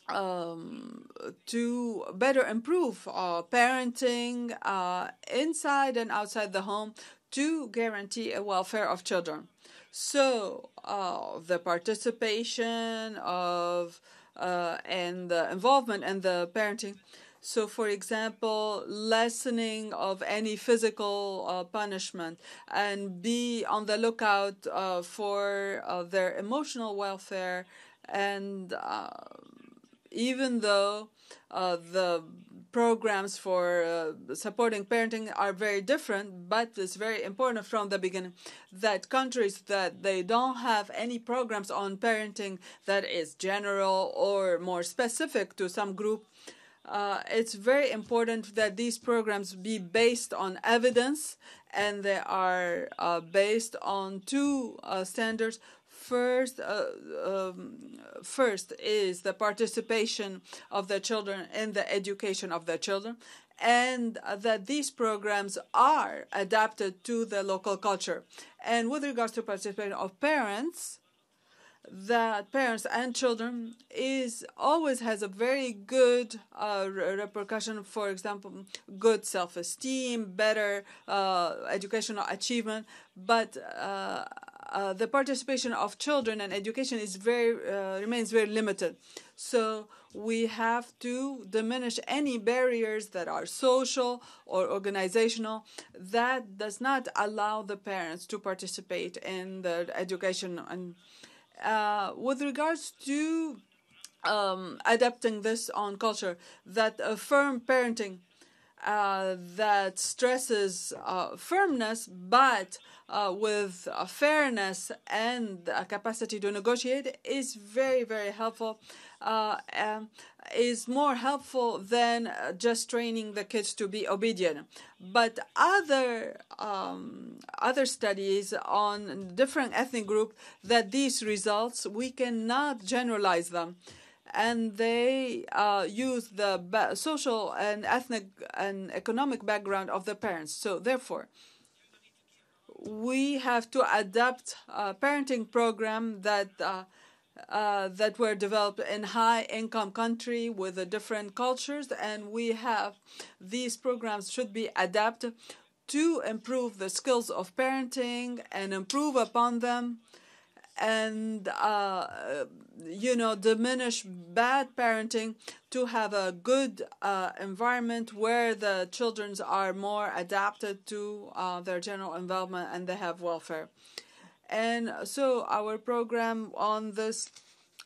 um, to better improve uh, parenting uh, inside and outside the home to guarantee a welfare of children. So uh, the participation of uh, and the involvement in the parenting. So, for example, lessening of any physical uh, punishment and be on the lookout uh, for their emotional welfare and even though uh, the programs for uh, supporting parenting are very different, but it's very important from the beginning that countries that they don't have any programs on parenting that is general or more specific to some group. Uh, it's very important that these programs be based on evidence and they are uh, based on two uh, standards First, uh, um, first is the participation of the children in the education of the children, and that these programs are adapted to the local culture. And with regards to participation of parents, that parents and children is always has a very good uh, repercussion. For example, good self-esteem, better uh, educational achievement, but. Uh, uh the participation of children in education is very uh, remains very limited. So we have to diminish any barriers that are social or organizational that does not allow the parents to participate in the education and uh, with regards to um, adapting this on culture, that firm parenting uh, that stresses uh, firmness, but uh, with fairness and a capacity to negotiate is very, very helpful. Um, is more helpful than just training the kids to be obedient. But other um, other studies on different ethnic groups that these results we cannot generalize them and they uh, use the social and ethnic and economic background of the parents. So, therefore, we have to adapt a parenting program that uh, uh, that were developed in high income country with different cultures, and we have these programs should be adapted to improve the skills of parenting and improve upon them and uh, you know diminish bad parenting to have a good uh, environment where the children are more adapted to uh, their general environment and they have welfare and so our program on this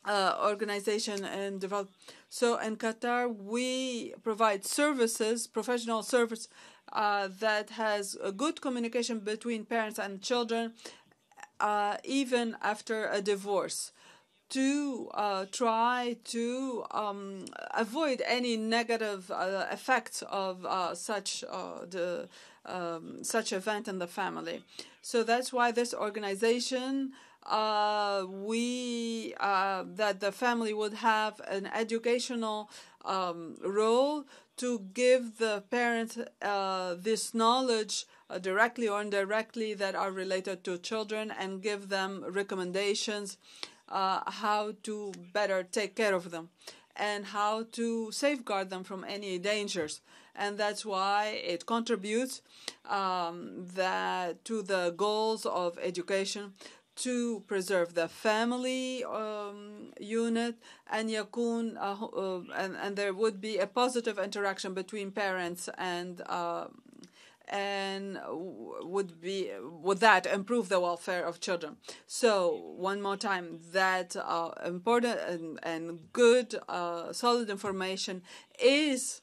uh, organization and develop so in qatar we provide services professional service uh, that has a good communication between parents and children uh, even after a divorce to uh, try to um, avoid any negative uh, effects of uh, such the um, such event in the family. So that's why this organization uh, we uh, that the family would have an educational um, role to give the parents this knowledge uh, directly or indirectly that are related to children and give them recommendations uh, how to better take care of them and how to safeguard them from any dangers and that's why it contributes um, that to the goals of education to preserve the family um, unit. And yakun uh, uh, and, and there would be a positive interaction between parents and uh, and would be would that improve the welfare of children. So one more time that uh, important and, and good uh, solid information is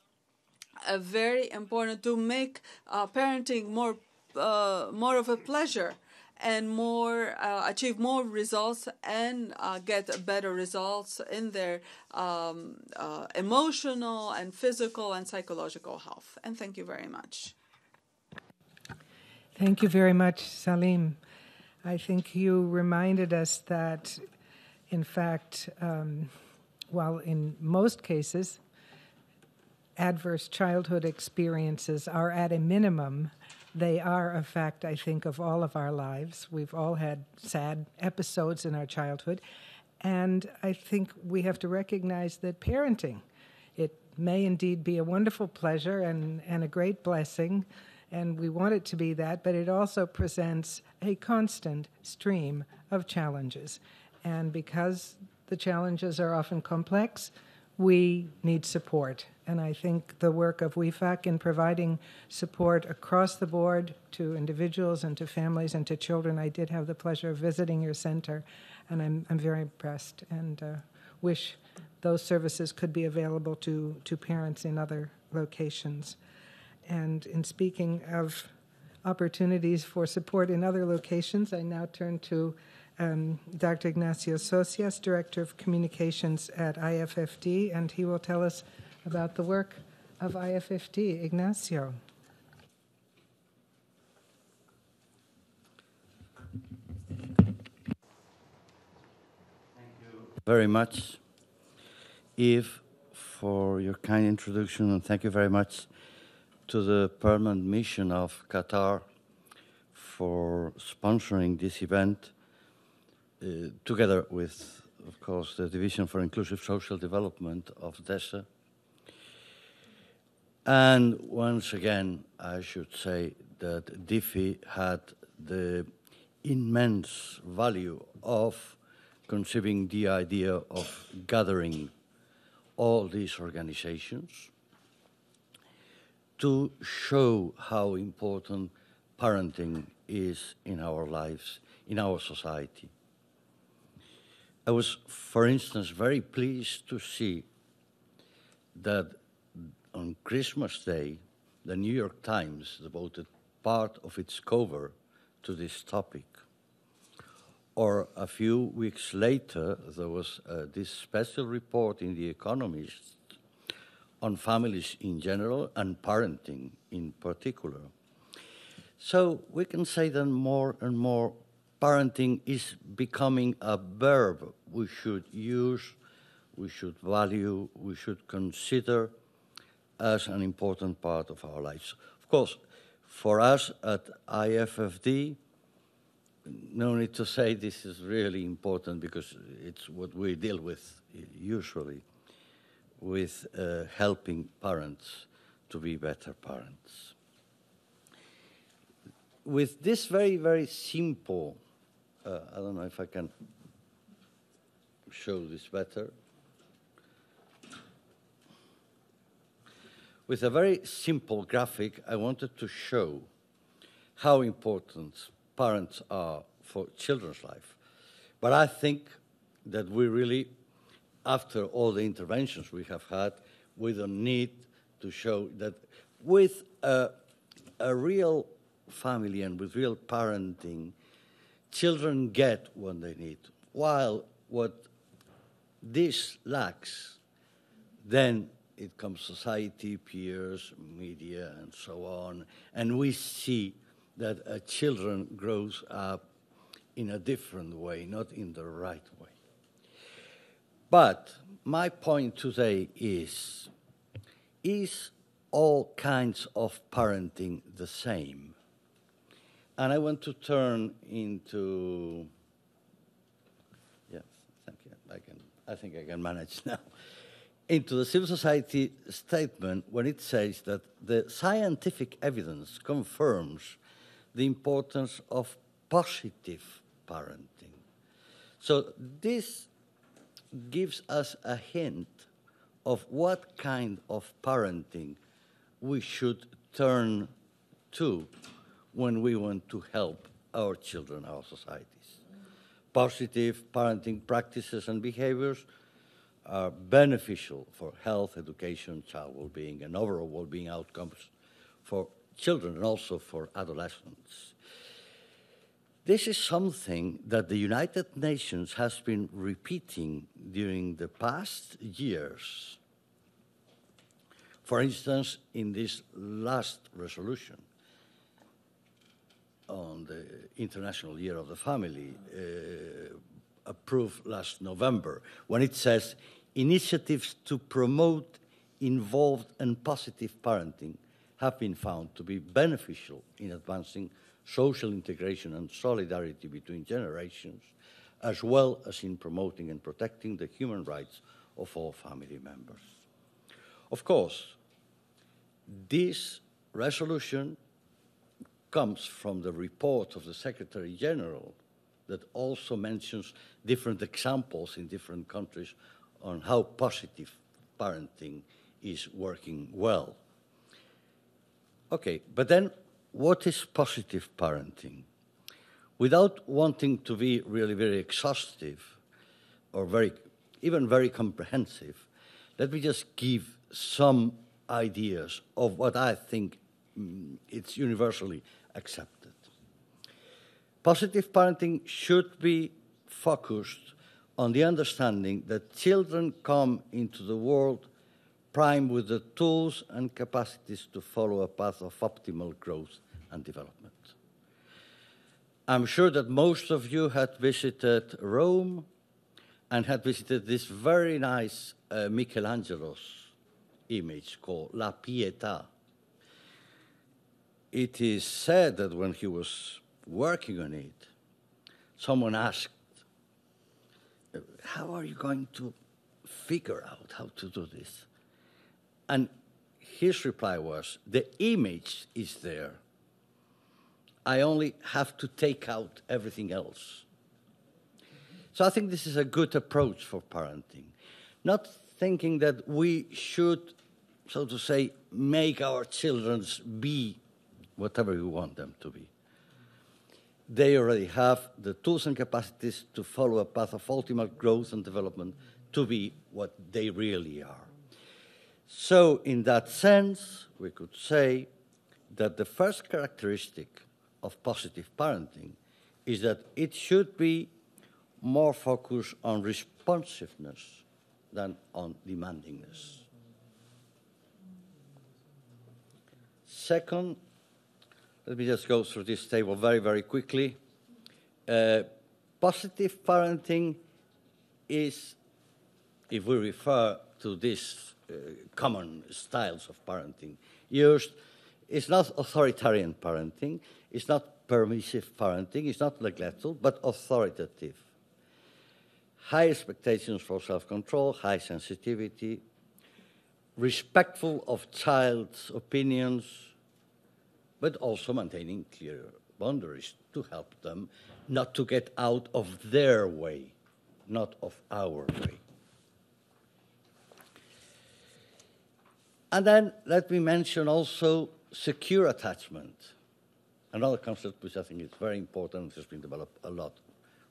very important to make uh, parenting more uh, more of a pleasure and more uh, achieve more results and uh, get better results in their um, uh, emotional and physical and psychological health. And thank you very much. Thank you very much, Salim. I think you reminded us that, in fact, um, while in most cases, adverse childhood experiences are at a minimum, they are a fact, I think, of all of our lives. We've all had sad episodes in our childhood. And I think we have to recognize that parenting, it may indeed be a wonderful pleasure and, and a great blessing and we want it to be that, but it also presents a constant stream of challenges. And because the challenges are often complex, we need support. And I think the work of Wifaq in providing support across the board to individuals and to families and to children, I did have the pleasure of visiting your center, and I'm, I'm very impressed and uh, wish those services could be available to, to parents in other locations. And in speaking of opportunities for support in other locations, I now turn to um, Dr. Ignacio Socias, Director of Communications at IFFD, and he will tell us about the work of IFFD. Ignacio. Thank you very much, Eve, for your kind introduction, and thank you very much to the permanent mission of Qatar for sponsoring this event, uh, together with, of course, the Division for Inclusive Social Development of DESA. And once again, I should say that DIFI had the immense value of conceiving the idea of gathering all these organizations to show how important parenting is in our lives, in our society. I was, for instance, very pleased to see that on Christmas Day, the New York Times devoted part of its cover to this topic. Or a few weeks later, there was uh, this special report in The Economist on families in general and parenting in particular. So we can say that more and more parenting is becoming a verb we should use, we should value, we should consider as an important part of our lives. Of course, for us at IFFD, no need to say this is really important because it's what we deal with usually, with uh, helping parents to be better parents. With this very, very simple, uh, I don't know if I can show this better. With a very simple graphic, I wanted to show how important parents are for children's life. But I think that we really, after all the interventions we have had, we don't need to show that with a, a real family and with real parenting, children get what they need. While what this lacks, then it comes society, peers, media, and so on, and we see that a children grows up in a different way, not in the right way. But my point today is, is all kinds of parenting the same? And I want to turn into, yes, thank you, I, can, I think I can manage now into the civil society statement when it says that the scientific evidence confirms the importance of positive parenting. So this gives us a hint of what kind of parenting we should turn to when we want to help our children, our societies. Positive parenting practices and behaviors are beneficial for health, education, child well-being, and overall well-being outcomes for children and also for adolescents. This is something that the United Nations has been repeating during the past years. For instance, in this last resolution on the International Year of the Family, uh, approved last November, when it says initiatives to promote involved and positive parenting have been found to be beneficial in advancing social integration and solidarity between generations, as well as in promoting and protecting the human rights of all family members. Of course, this resolution comes from the report of the Secretary General that also mentions different examples in different countries on how positive parenting is working well. Okay, but then what is positive parenting? Without wanting to be really very exhaustive or very, even very comprehensive, let me just give some ideas of what I think mm, it's universally accepted. Positive parenting should be focused on the understanding that children come into the world primed with the tools and capacities to follow a path of optimal growth and development. I'm sure that most of you had visited Rome and had visited this very nice uh, Michelangelo's image called La Pietà. It is said that when he was working on it, someone asked, How are you going to figure out how to do this? And his reply was, The image is there. I only have to take out everything else. So I think this is a good approach for parenting. Not thinking that we should, so to say, make our children be whatever we want them to be. They already have the tools and capacities to follow a path of ultimate growth and development to be what they really are. So, in that sense, we could say that the first characteristic of positive parenting is that it should be more focused on responsiveness than on demandingness. Second, let me just go through this table very, very quickly. Uh, positive parenting is, if we refer to these uh, common styles of parenting used, it's not authoritarian parenting, it's not permissive parenting, it's not neglectful, but authoritative. High expectations for self control, high sensitivity, respectful of child's opinions, but also maintaining clear boundaries to help them not to get out of their way, not of our way. And then let me mention also secure attachment, another concept which I think is very important, and has been developed a lot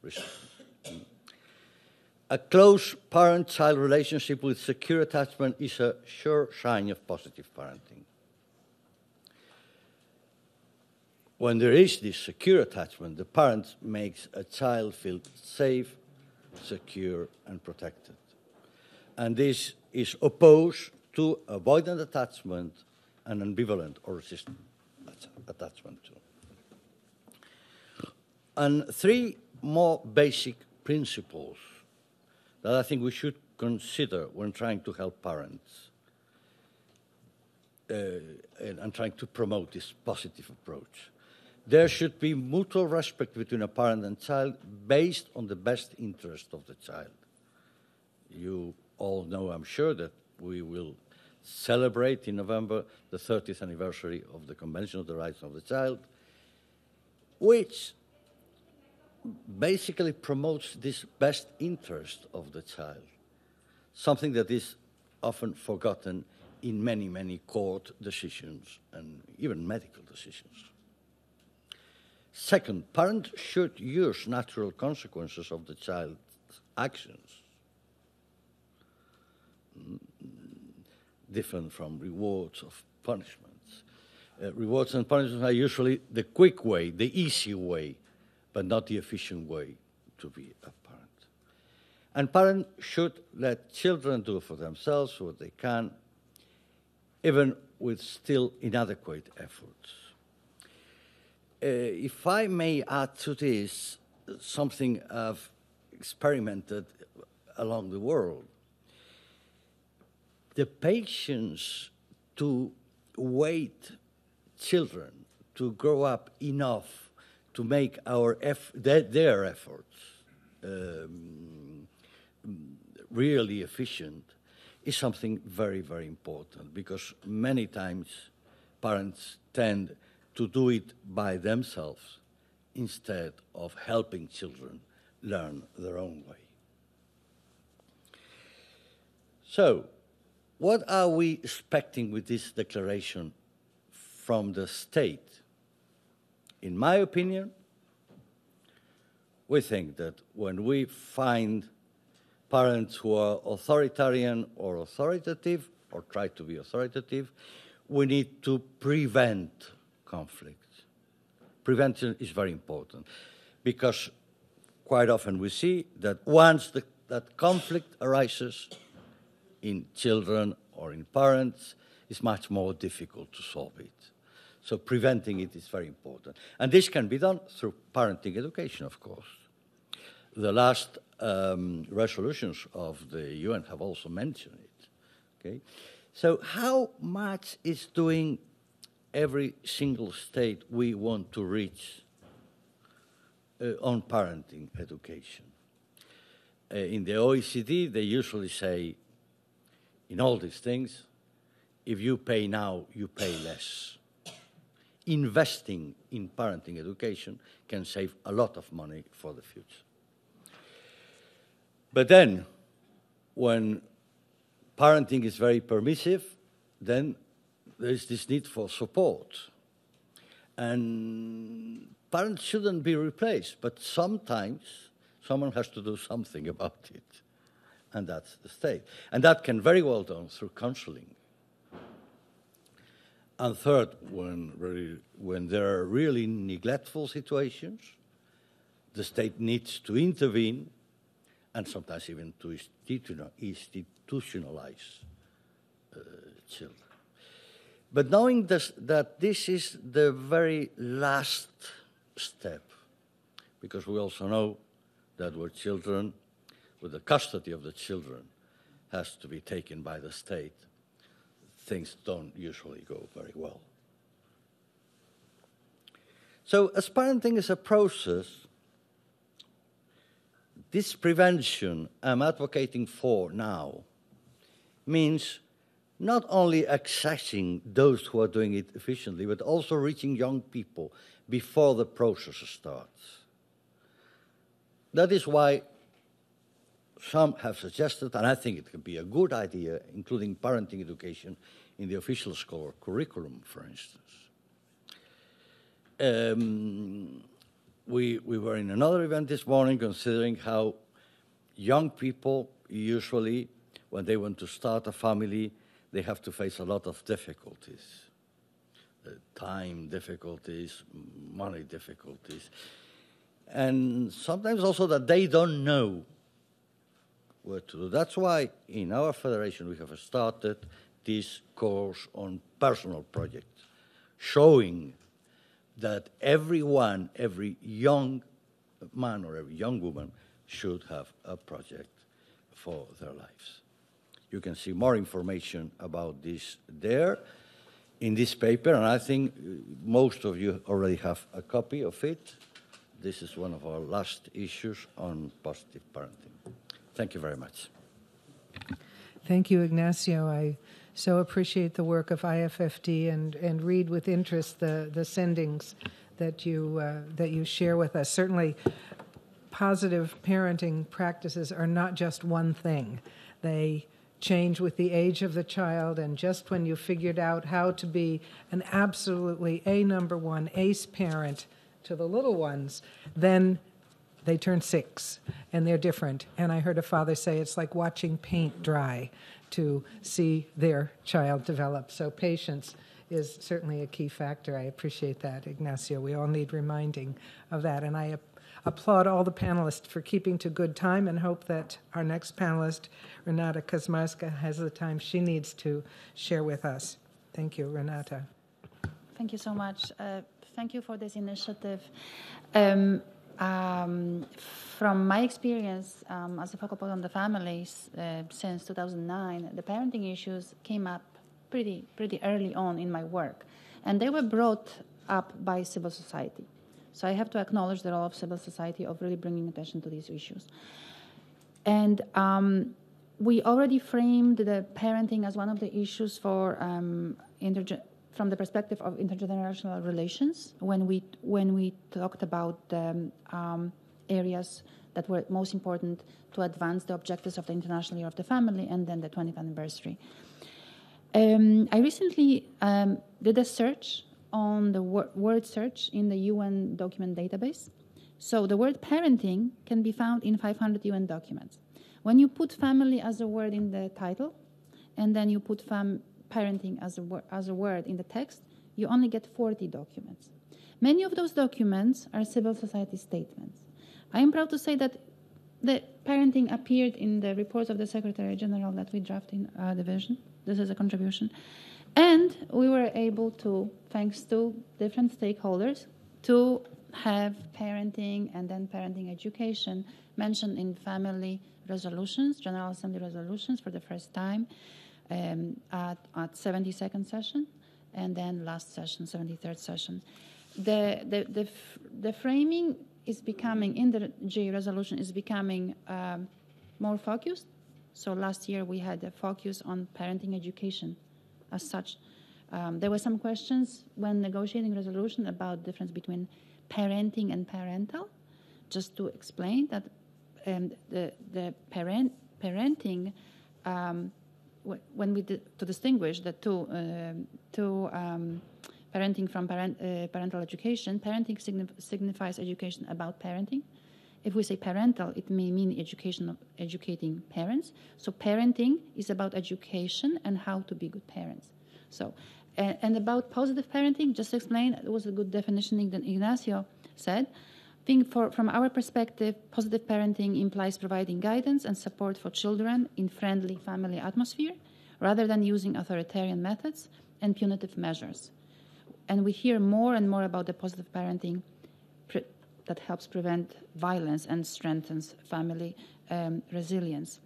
recently. A close parent child relationship with secure attachment is a sure sign of positive parenting. When there is this secure attachment, the parent makes a child feel safe, secure, and protected. And this is opposed to avoidant attachment and ambivalent or resistant attachment too. And three more basic principles that I think we should consider when trying to help parents uh, and, and trying to promote this positive approach. There should be mutual respect between a parent and child based on the best interest of the child. You all know, I'm sure, that we will celebrate in November the 30th anniversary of the Convention of the Rights of the Child, which basically promotes this best interest of the child, something that is often forgotten in many, many court decisions and even medical decisions. Second, parents should use natural consequences of the child's actions, different from rewards of punishments. Uh, rewards and punishments are usually the quick way, the easy way but not the efficient way to be a parent. And parents should let children do for themselves what they can, even with still inadequate efforts. Uh, if I may add to this something I've experimented along the world, the patience to wait children to grow up enough to make our eff- their, their efforts um, really efficient is something very, very important because many times parents tend to do it by themselves instead of helping children learn their own way. So, what are we expecting with this declaration from the state? in my opinion, we think that when we find parents who are authoritarian or authoritative or try to be authoritative, we need to prevent conflict. Prevention is very important because quite often we see that once the, that conflict arises in children or in parents, it's much more difficult to solve it. So preventing it is very important. And this can be done through parenting education, of course. the last um, resolutions of the UN have also mentioned it. Okay, so how much is doing every single state we want to reach uh, on parenting education? Uh, in the OECD, they usually say, in all these things, if you pay now, you pay less. Investing in parenting education can save a lot of money for the future. But then, when parenting is very permissive, then there's this need for support. And parents shouldn't be replaced, but sometimes someone has to do something about it. And that's the state. And that can very well done through counseling. And third, when, really, when there are really neglectful situations, the state needs to intervene and sometimes even to institutionalize uh, children. But knowing this, that this is the very last step, because we also know that with children, with the custody of the children, has to be taken by the state, things don't usually go very well. So, as parenting is a process, this prevention I'm advocating for now means not only accessing those who are doing it efficiently, but also reaching young people before the process starts. That is why some have suggested, and I think it could be a good idea, including parenting education in the official school curriculum, for instance. Um, we, we were in another event this morning considering how young people usually, when they want to start a family, they have to face a lot of difficulties uh, time difficulties, money difficulties, and sometimes also that they don't know what to do. That's why in our federation we have started this course on personal projects, showing that everyone, every young man or every young woman should have a project for their lives. You can see more information about this there in this paper, and I think most of you already have a copy of it. This is one of our last issues on positive parenting. Thank you very much. Thank you, Ignacio. I so appreciate the work of IFFD and, and read with interest the, the sendings that you, uh, that you share with us. Certainly, positive parenting practices are not just one thing. They change with the age of the child, and just when you figured out how to be an absolutely A number one ace parent to the little ones, then they turn six and they're different. And I heard a father say it's like watching paint dry to see their child develop. So patience is certainly a key factor. I appreciate that, Ignacio. We all need reminding of that. And I applaud all the panelists for keeping to good time and hope that our next panelist, Renata Kaczmarska, has the time she needs to share with us. Thank you, Renata. Thank you so much. Uh, thank you for this initiative. Um, um, from my experience um, as a focal point on the families uh, since 2009, the parenting issues came up pretty pretty early on in my work, and they were brought up by civil society. So I have to acknowledge the role of civil society of really bringing attention to these issues. And um, we already framed the parenting as one of the issues for um, interge- from the perspective of intergenerational relations when we when we talked about um, um, areas that were most important to advance the objectives of the International Year of the Family and then the 20th anniversary. Um, I recently um, did a search on the wor- word search in the UN document database. So the word parenting can be found in 500 UN documents. When you put family as a word in the title, and then you put fam- parenting as a, wor- as a word in the text, you only get 40 documents. Many of those documents are civil society statements. I am proud to say that the parenting appeared in the reports of the Secretary General that we draft in our division. This is a contribution. And we were able to, thanks to different stakeholders, to have parenting and then parenting education mentioned in family resolutions, General Assembly resolutions for the first time um, at, at 72nd session and then last session, 73rd session. The, the, the, the framing is becoming, in the G resolution, is becoming um, more focused. So last year we had a focus on parenting education as such. Um, there were some questions when negotiating resolution about difference between parenting and parental. Just to explain that um, the the parent parenting um, when we to distinguish the two uh, two um, parenting from parent, uh, parental education, parenting signif- signifies education about parenting. If we say parental, it may mean education of educating parents. So parenting is about education and how to be good parents. So, and, about positive parenting, just explain, it was a good definition that Ignacio said. Think for, from our perspective, positive parenting implies providing guidance and support for children in friendly family atmosphere rather than using authoritarian methods and punitive measures. And we hear more and more about the positive parenting that helps prevent violence and strengthens family um, resilience.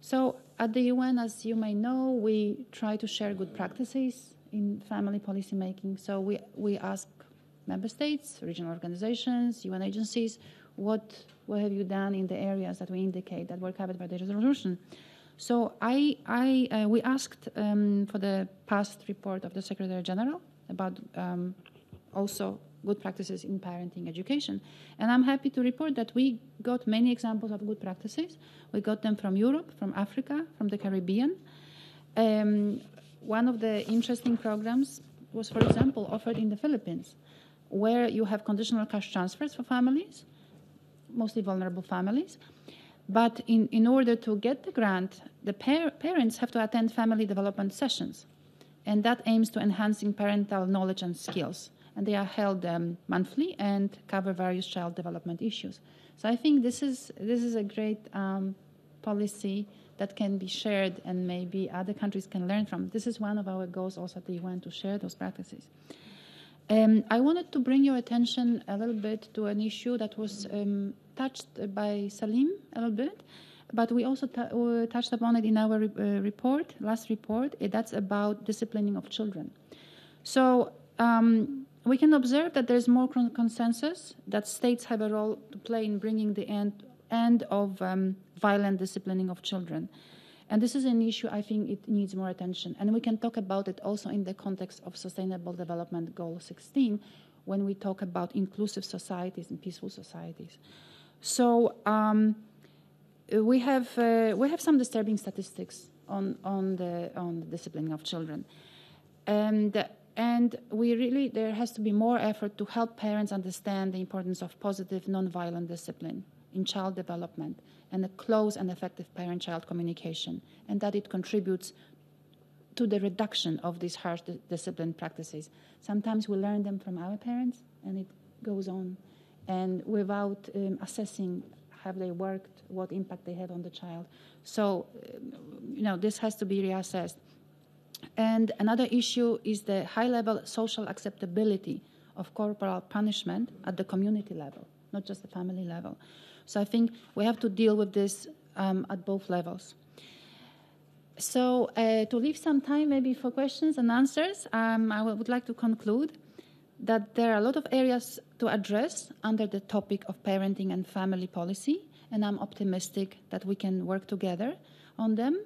So, at the UN, as you may know, we try to share good practices in family policy making. So, we, we ask member states, regional organizations, UN agencies, what, what have you done in the areas that we indicate that were covered by the resolution? So I, I, uh, we asked um, for the past report of the Secretary General about um, also good practices in parenting education. And I'm happy to report that we got many examples of good practices. We got them from Europe, from Africa, from the Caribbean. Um, one of the interesting programs was, for example, offered in the Philippines, where you have conditional cash transfers for families, mostly vulnerable families. But in, in order to get the grant, the par- parents have to attend family development sessions and that aims to enhancing parental knowledge and skills. And they are held um, monthly and cover various child development issues. So I think this is this is a great um, policy that can be shared and maybe other countries can learn from. This is one of our goals also at the UN to share those practices. Um, I wanted to bring your attention a little bit to an issue that was um, touched by Salim a little bit, but we also t- uh, touched upon it in our re- uh, report, last report. Uh, that's about disciplining of children. So um, we can observe that there's more consensus that states have a role to play in bringing the end, end of um, violent disciplining of children. And this is an issue I think it needs more attention. And we can talk about it also in the context of Sustainable Development Goal 16 when we talk about inclusive societies and peaceful societies. So, um, we have uh, we have some disturbing statistics on on the on the disciplining of children, and and we really there has to be more effort to help parents understand the importance of positive nonviolent discipline in child development and a close and effective parent-child communication, and that it contributes to the reduction of these harsh discipline practices. Sometimes we learn them from our parents, and it goes on, and without um, assessing have they worked, what impact they had on the child. So, you know, this has to be reassessed. And another issue is the high level social acceptability of corporal punishment at the community level, not just the family level. So I think we have to deal with this um, at both levels. So, uh, to leave some time maybe for questions and answers, um, I would like to conclude that there are a lot of areas to address under the topic of parenting and family policy, and I'm optimistic that we can work together on them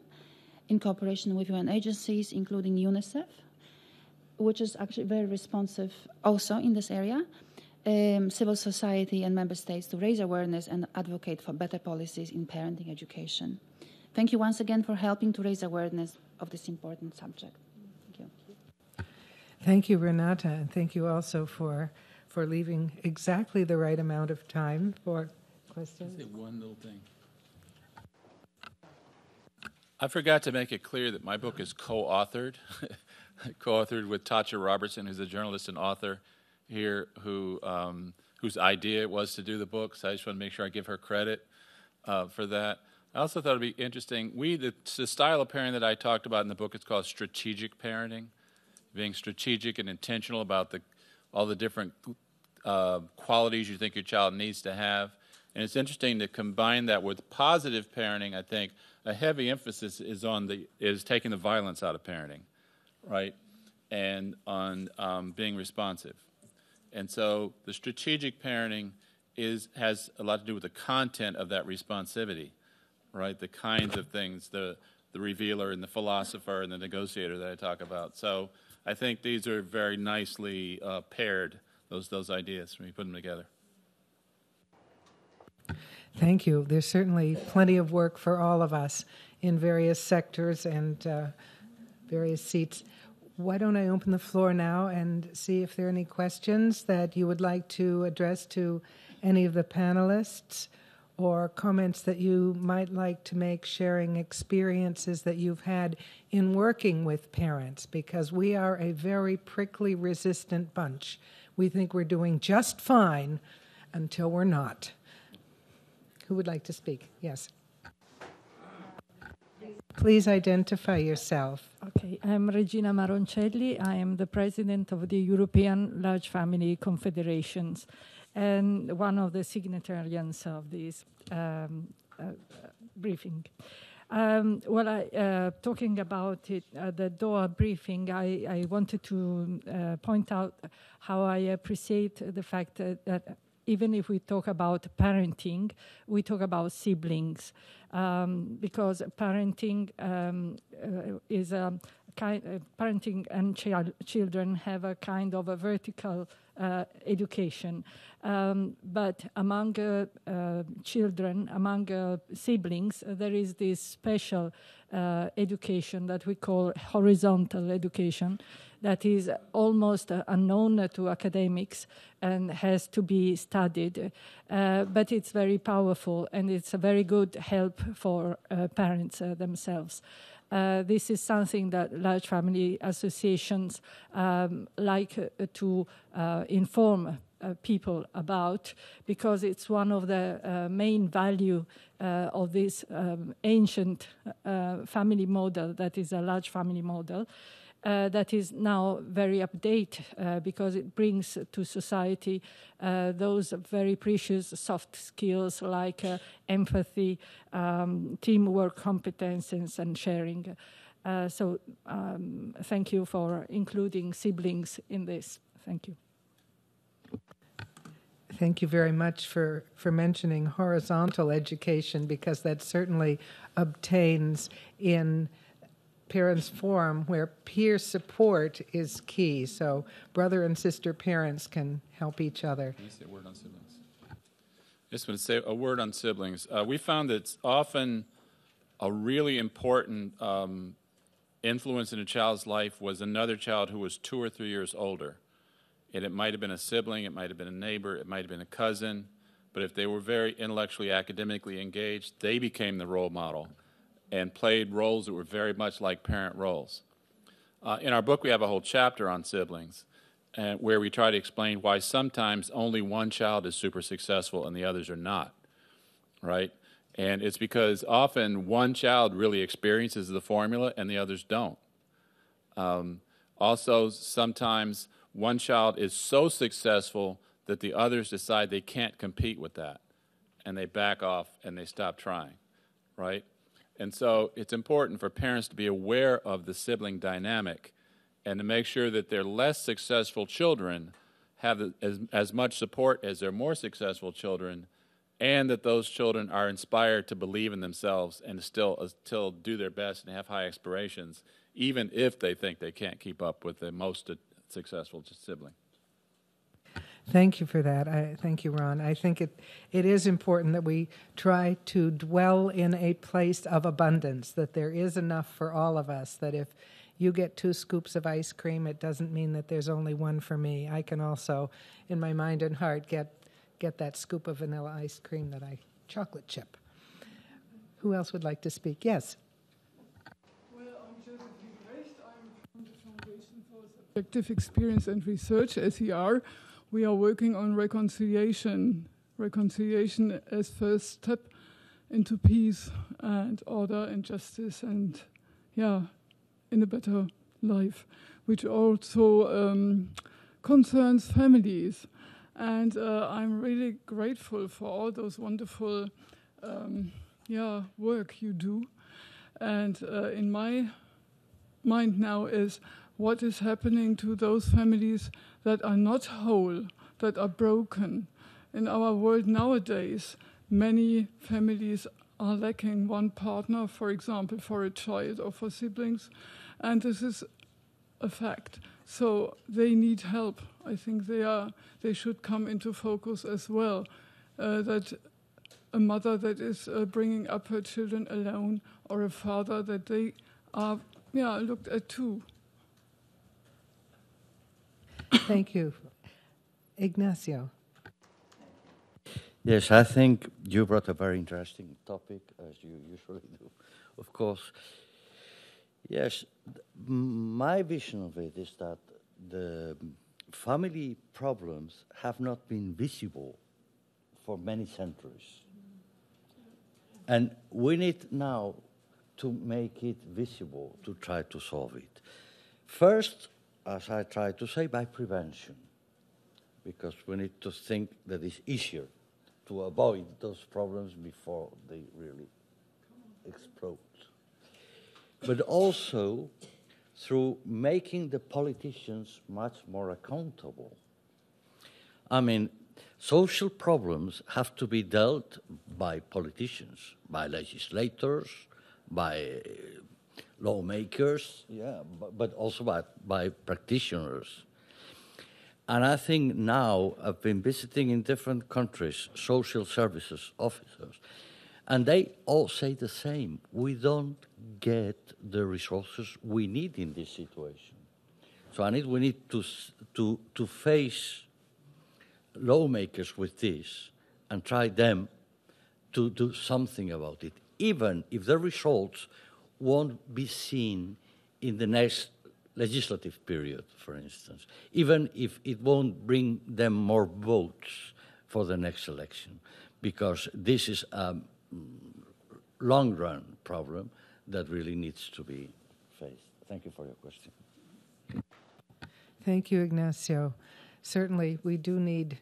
in cooperation with UN agencies, including UNICEF, which is actually very responsive also in this area, um, civil society and member states to raise awareness and advocate for better policies in parenting education. Thank you once again for helping to raise awareness of this important subject. Thank you, Thank you, Renata, and thank you also for for leaving exactly the right amount of time for questions. Say one little thing. I forgot to make it clear that my book is co-authored, co-authored with Tatsha Robertson, who's a journalist and author here, who um, whose idea it was to do the book. So I just want to make sure I give her credit uh, for that. I also thought it'd be interesting. We the, the style of parenting that I talked about in the book is called strategic parenting being strategic and intentional about the all the different uh, qualities you think your child needs to have. And it's interesting to combine that with positive parenting. I think a heavy emphasis is on the is taking the violence out of parenting, right, and on um, being responsive. And so the strategic parenting is has a lot to do with the content of that responsivity, right? The kinds of things the the revealer and the philosopher and the negotiator that I talk about. So I think these are very nicely uh, paired those those ideas when you put them together. Thank you. There's certainly plenty of work for all of us in various sectors and uh, various seats. Why don't I open the floor now and see if there are any questions that you would like to address to any of the panelists or comments that you might like to make sharing experiences that you've had in working with parents because we are a very prickly resistant bunch. We think we're doing just fine until we're not. Who would like to speak? Yes. Please identify yourself. Okay, I'm Regina Maroncelli. I am the president of the European Large Family Confederations and one of the signatories of this um, uh, briefing. Um, well, I, uh, talking about it, uh, the Doha briefing, I, I wanted to uh, point out how I appreciate the fact that, that even if we talk about parenting, we talk about siblings um, because parenting um, uh, is a kind. Uh, parenting and child, children have a kind of a vertical uh, education, um, but among uh, uh, children, among uh, siblings, there is this special education that we call horizontal education that is almost unknown to academics and has to be studied. Uh, but it's very powerful and it's a very good help for uh, parents uh, themselves. Uh, this is something that large family associations um, like uh, to inform uh, people about because it's one of the uh, main value uh, of this um, ancient family model that is a large family model uh, that is now very updated uh, because it brings to society uh, those very precious soft skills like uh, empathy, um, teamwork competences, and sharing. Uh, so, um, thank you for including siblings in this. Thank you. Thank you very much for, for mentioning horizontal education because that certainly obtains in parents forum where peer support is key. So brother and sister parents can help each other. Can you say a word on siblings? Just want to say a word on siblings. Uh, we found that it's often a really important um, influence in a child's life was another child who was two or three years older. And it might have been a sibling, it might have been a neighbor, it might have been a cousin. But if they were very intellectually, academically engaged, they became the role model and played roles that were very much like parent roles. Uh, in our book, we have a whole chapter on siblings uh, where we try to explain why sometimes only one child is super successful and the others are not, right? And it's because often one child really experiences the formula and the others don't. Um, also, sometimes one child is so successful that the others decide they can't compete with that and they back off and they stop trying, right? And so it's important for parents to be aware of the sibling dynamic and to make sure that their less successful children have as, as much support as their more successful children and that those children are inspired to believe in themselves and still, uh, still do their best and have high aspirations, even if they think they can't keep up with the most uh, successful sibling. Thank you for that. I, thank you, Ron. I think it, it is important that we try to dwell in a place of abundance, that there is enough for all of us, that if you get two scoops of ice cream, it doesn't mean that there's only one for me. I can also, in my mind and heart, get, get that scoop of vanilla ice cream that I, chocolate chip. Who else would like to speak? Yes. Well, I'm the Foundation for Subjective Experience and Research, SER we are working on reconciliation, reconciliation as first step into peace and order and justice and yeah, in a better life, which also um, concerns families. And uh, I'm really grateful for all those wonderful, um, yeah, work you do. And uh, in my mind now is what is happening to those families that are not whole, that are broken. In our world nowadays, many families are lacking one partner, for example, for a child or for siblings, and this is a fact. So they need help. I think they are they should come into focus as well. Uh, that a mother that is uh, bringing up her children alone, or a father that they are yeah looked at too. Thank you, Ignacio. Yes, I think you brought a very interesting topic, as you usually do, of course. Yes, my vision of it is that the family problems have not been visible for many centuries. And we need now to make it visible to try to solve it. First, as I try to say, by prevention, because we need to think that it's easier to avoid those problems before they really explode. But also through making the politicians much more accountable. I mean, social problems have to be dealt by politicians, by legislators, by lawmakers, yeah, but, but also by, by practitioners. And I think now I've been visiting in different countries social services officers, and they all say the same. We don't get the resources we need in this situation. So I need, we need to, to, to face lawmakers with this and try them to do something about it, even if the results won't be seen in the next legislative period, for instance, even if it won't bring them more votes for the next election, because this is a long run problem that really needs to be faced. Thank you for your question. Thank you, Ignacio. Certainly, we do need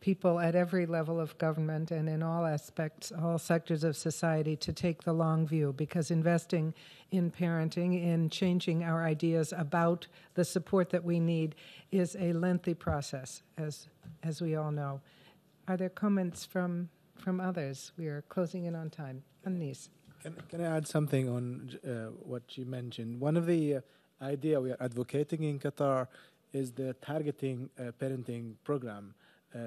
people at every level of government and in all aspects, all sectors of society to take the long view because investing in parenting, in changing our ideas about the support that we need, is a lengthy process, as, as we all know. Are there comments from, from others? We are closing in on time. Anis. Can, can I add something on uh, what you mentioned? One of the uh, idea we are advocating in Qatar is the targeting uh, parenting program. Uh,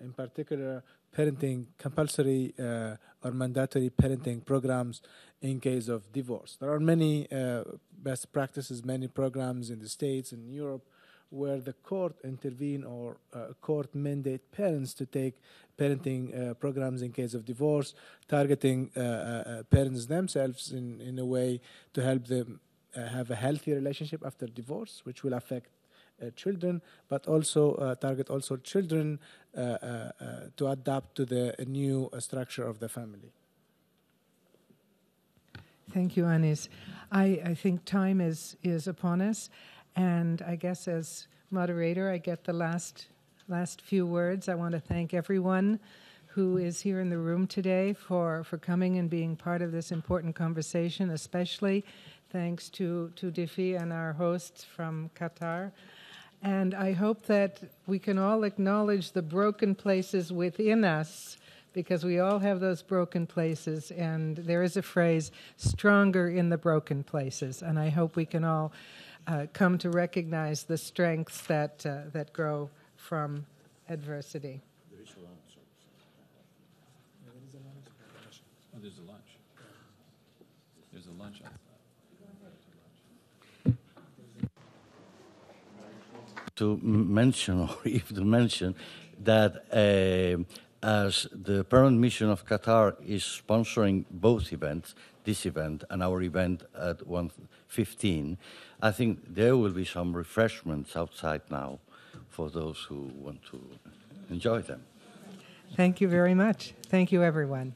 in particular, parenting compulsory uh, or mandatory parenting programs in case of divorce. There are many uh, best practices, many programs in the States and Europe where the court intervene or uh, court mandate parents to take parenting uh, programs in case of divorce, targeting uh, parents themselves in, in a way to help them have a healthy relationship after divorce, which will affect children, but also uh, target also children uh, to adapt to the new structure of the family. Thank you, Anis. I, I think time is, is upon us, and I guess as moderator, I get the last last few words. I want to thank everyone who is here in the room today for, for coming and being part of this important conversation, especially thanks to, to Difi and our hosts from Qatar. And I hope that we can all acknowledge the broken places within us because we all have those broken places. And there is a phrase, stronger in the broken places. And I hope we can all uh, come to recognize the strengths that, uh, that grow from adversity. Oh, there's a lunch. There's a lunch to mention, or to mention, that uh, as the Parent Mission of Qatar is sponsoring both events, this event and our event at 1:15, I think there will be some refreshments outside now for those who want to enjoy them. Thank you very much. Thank you, everyone.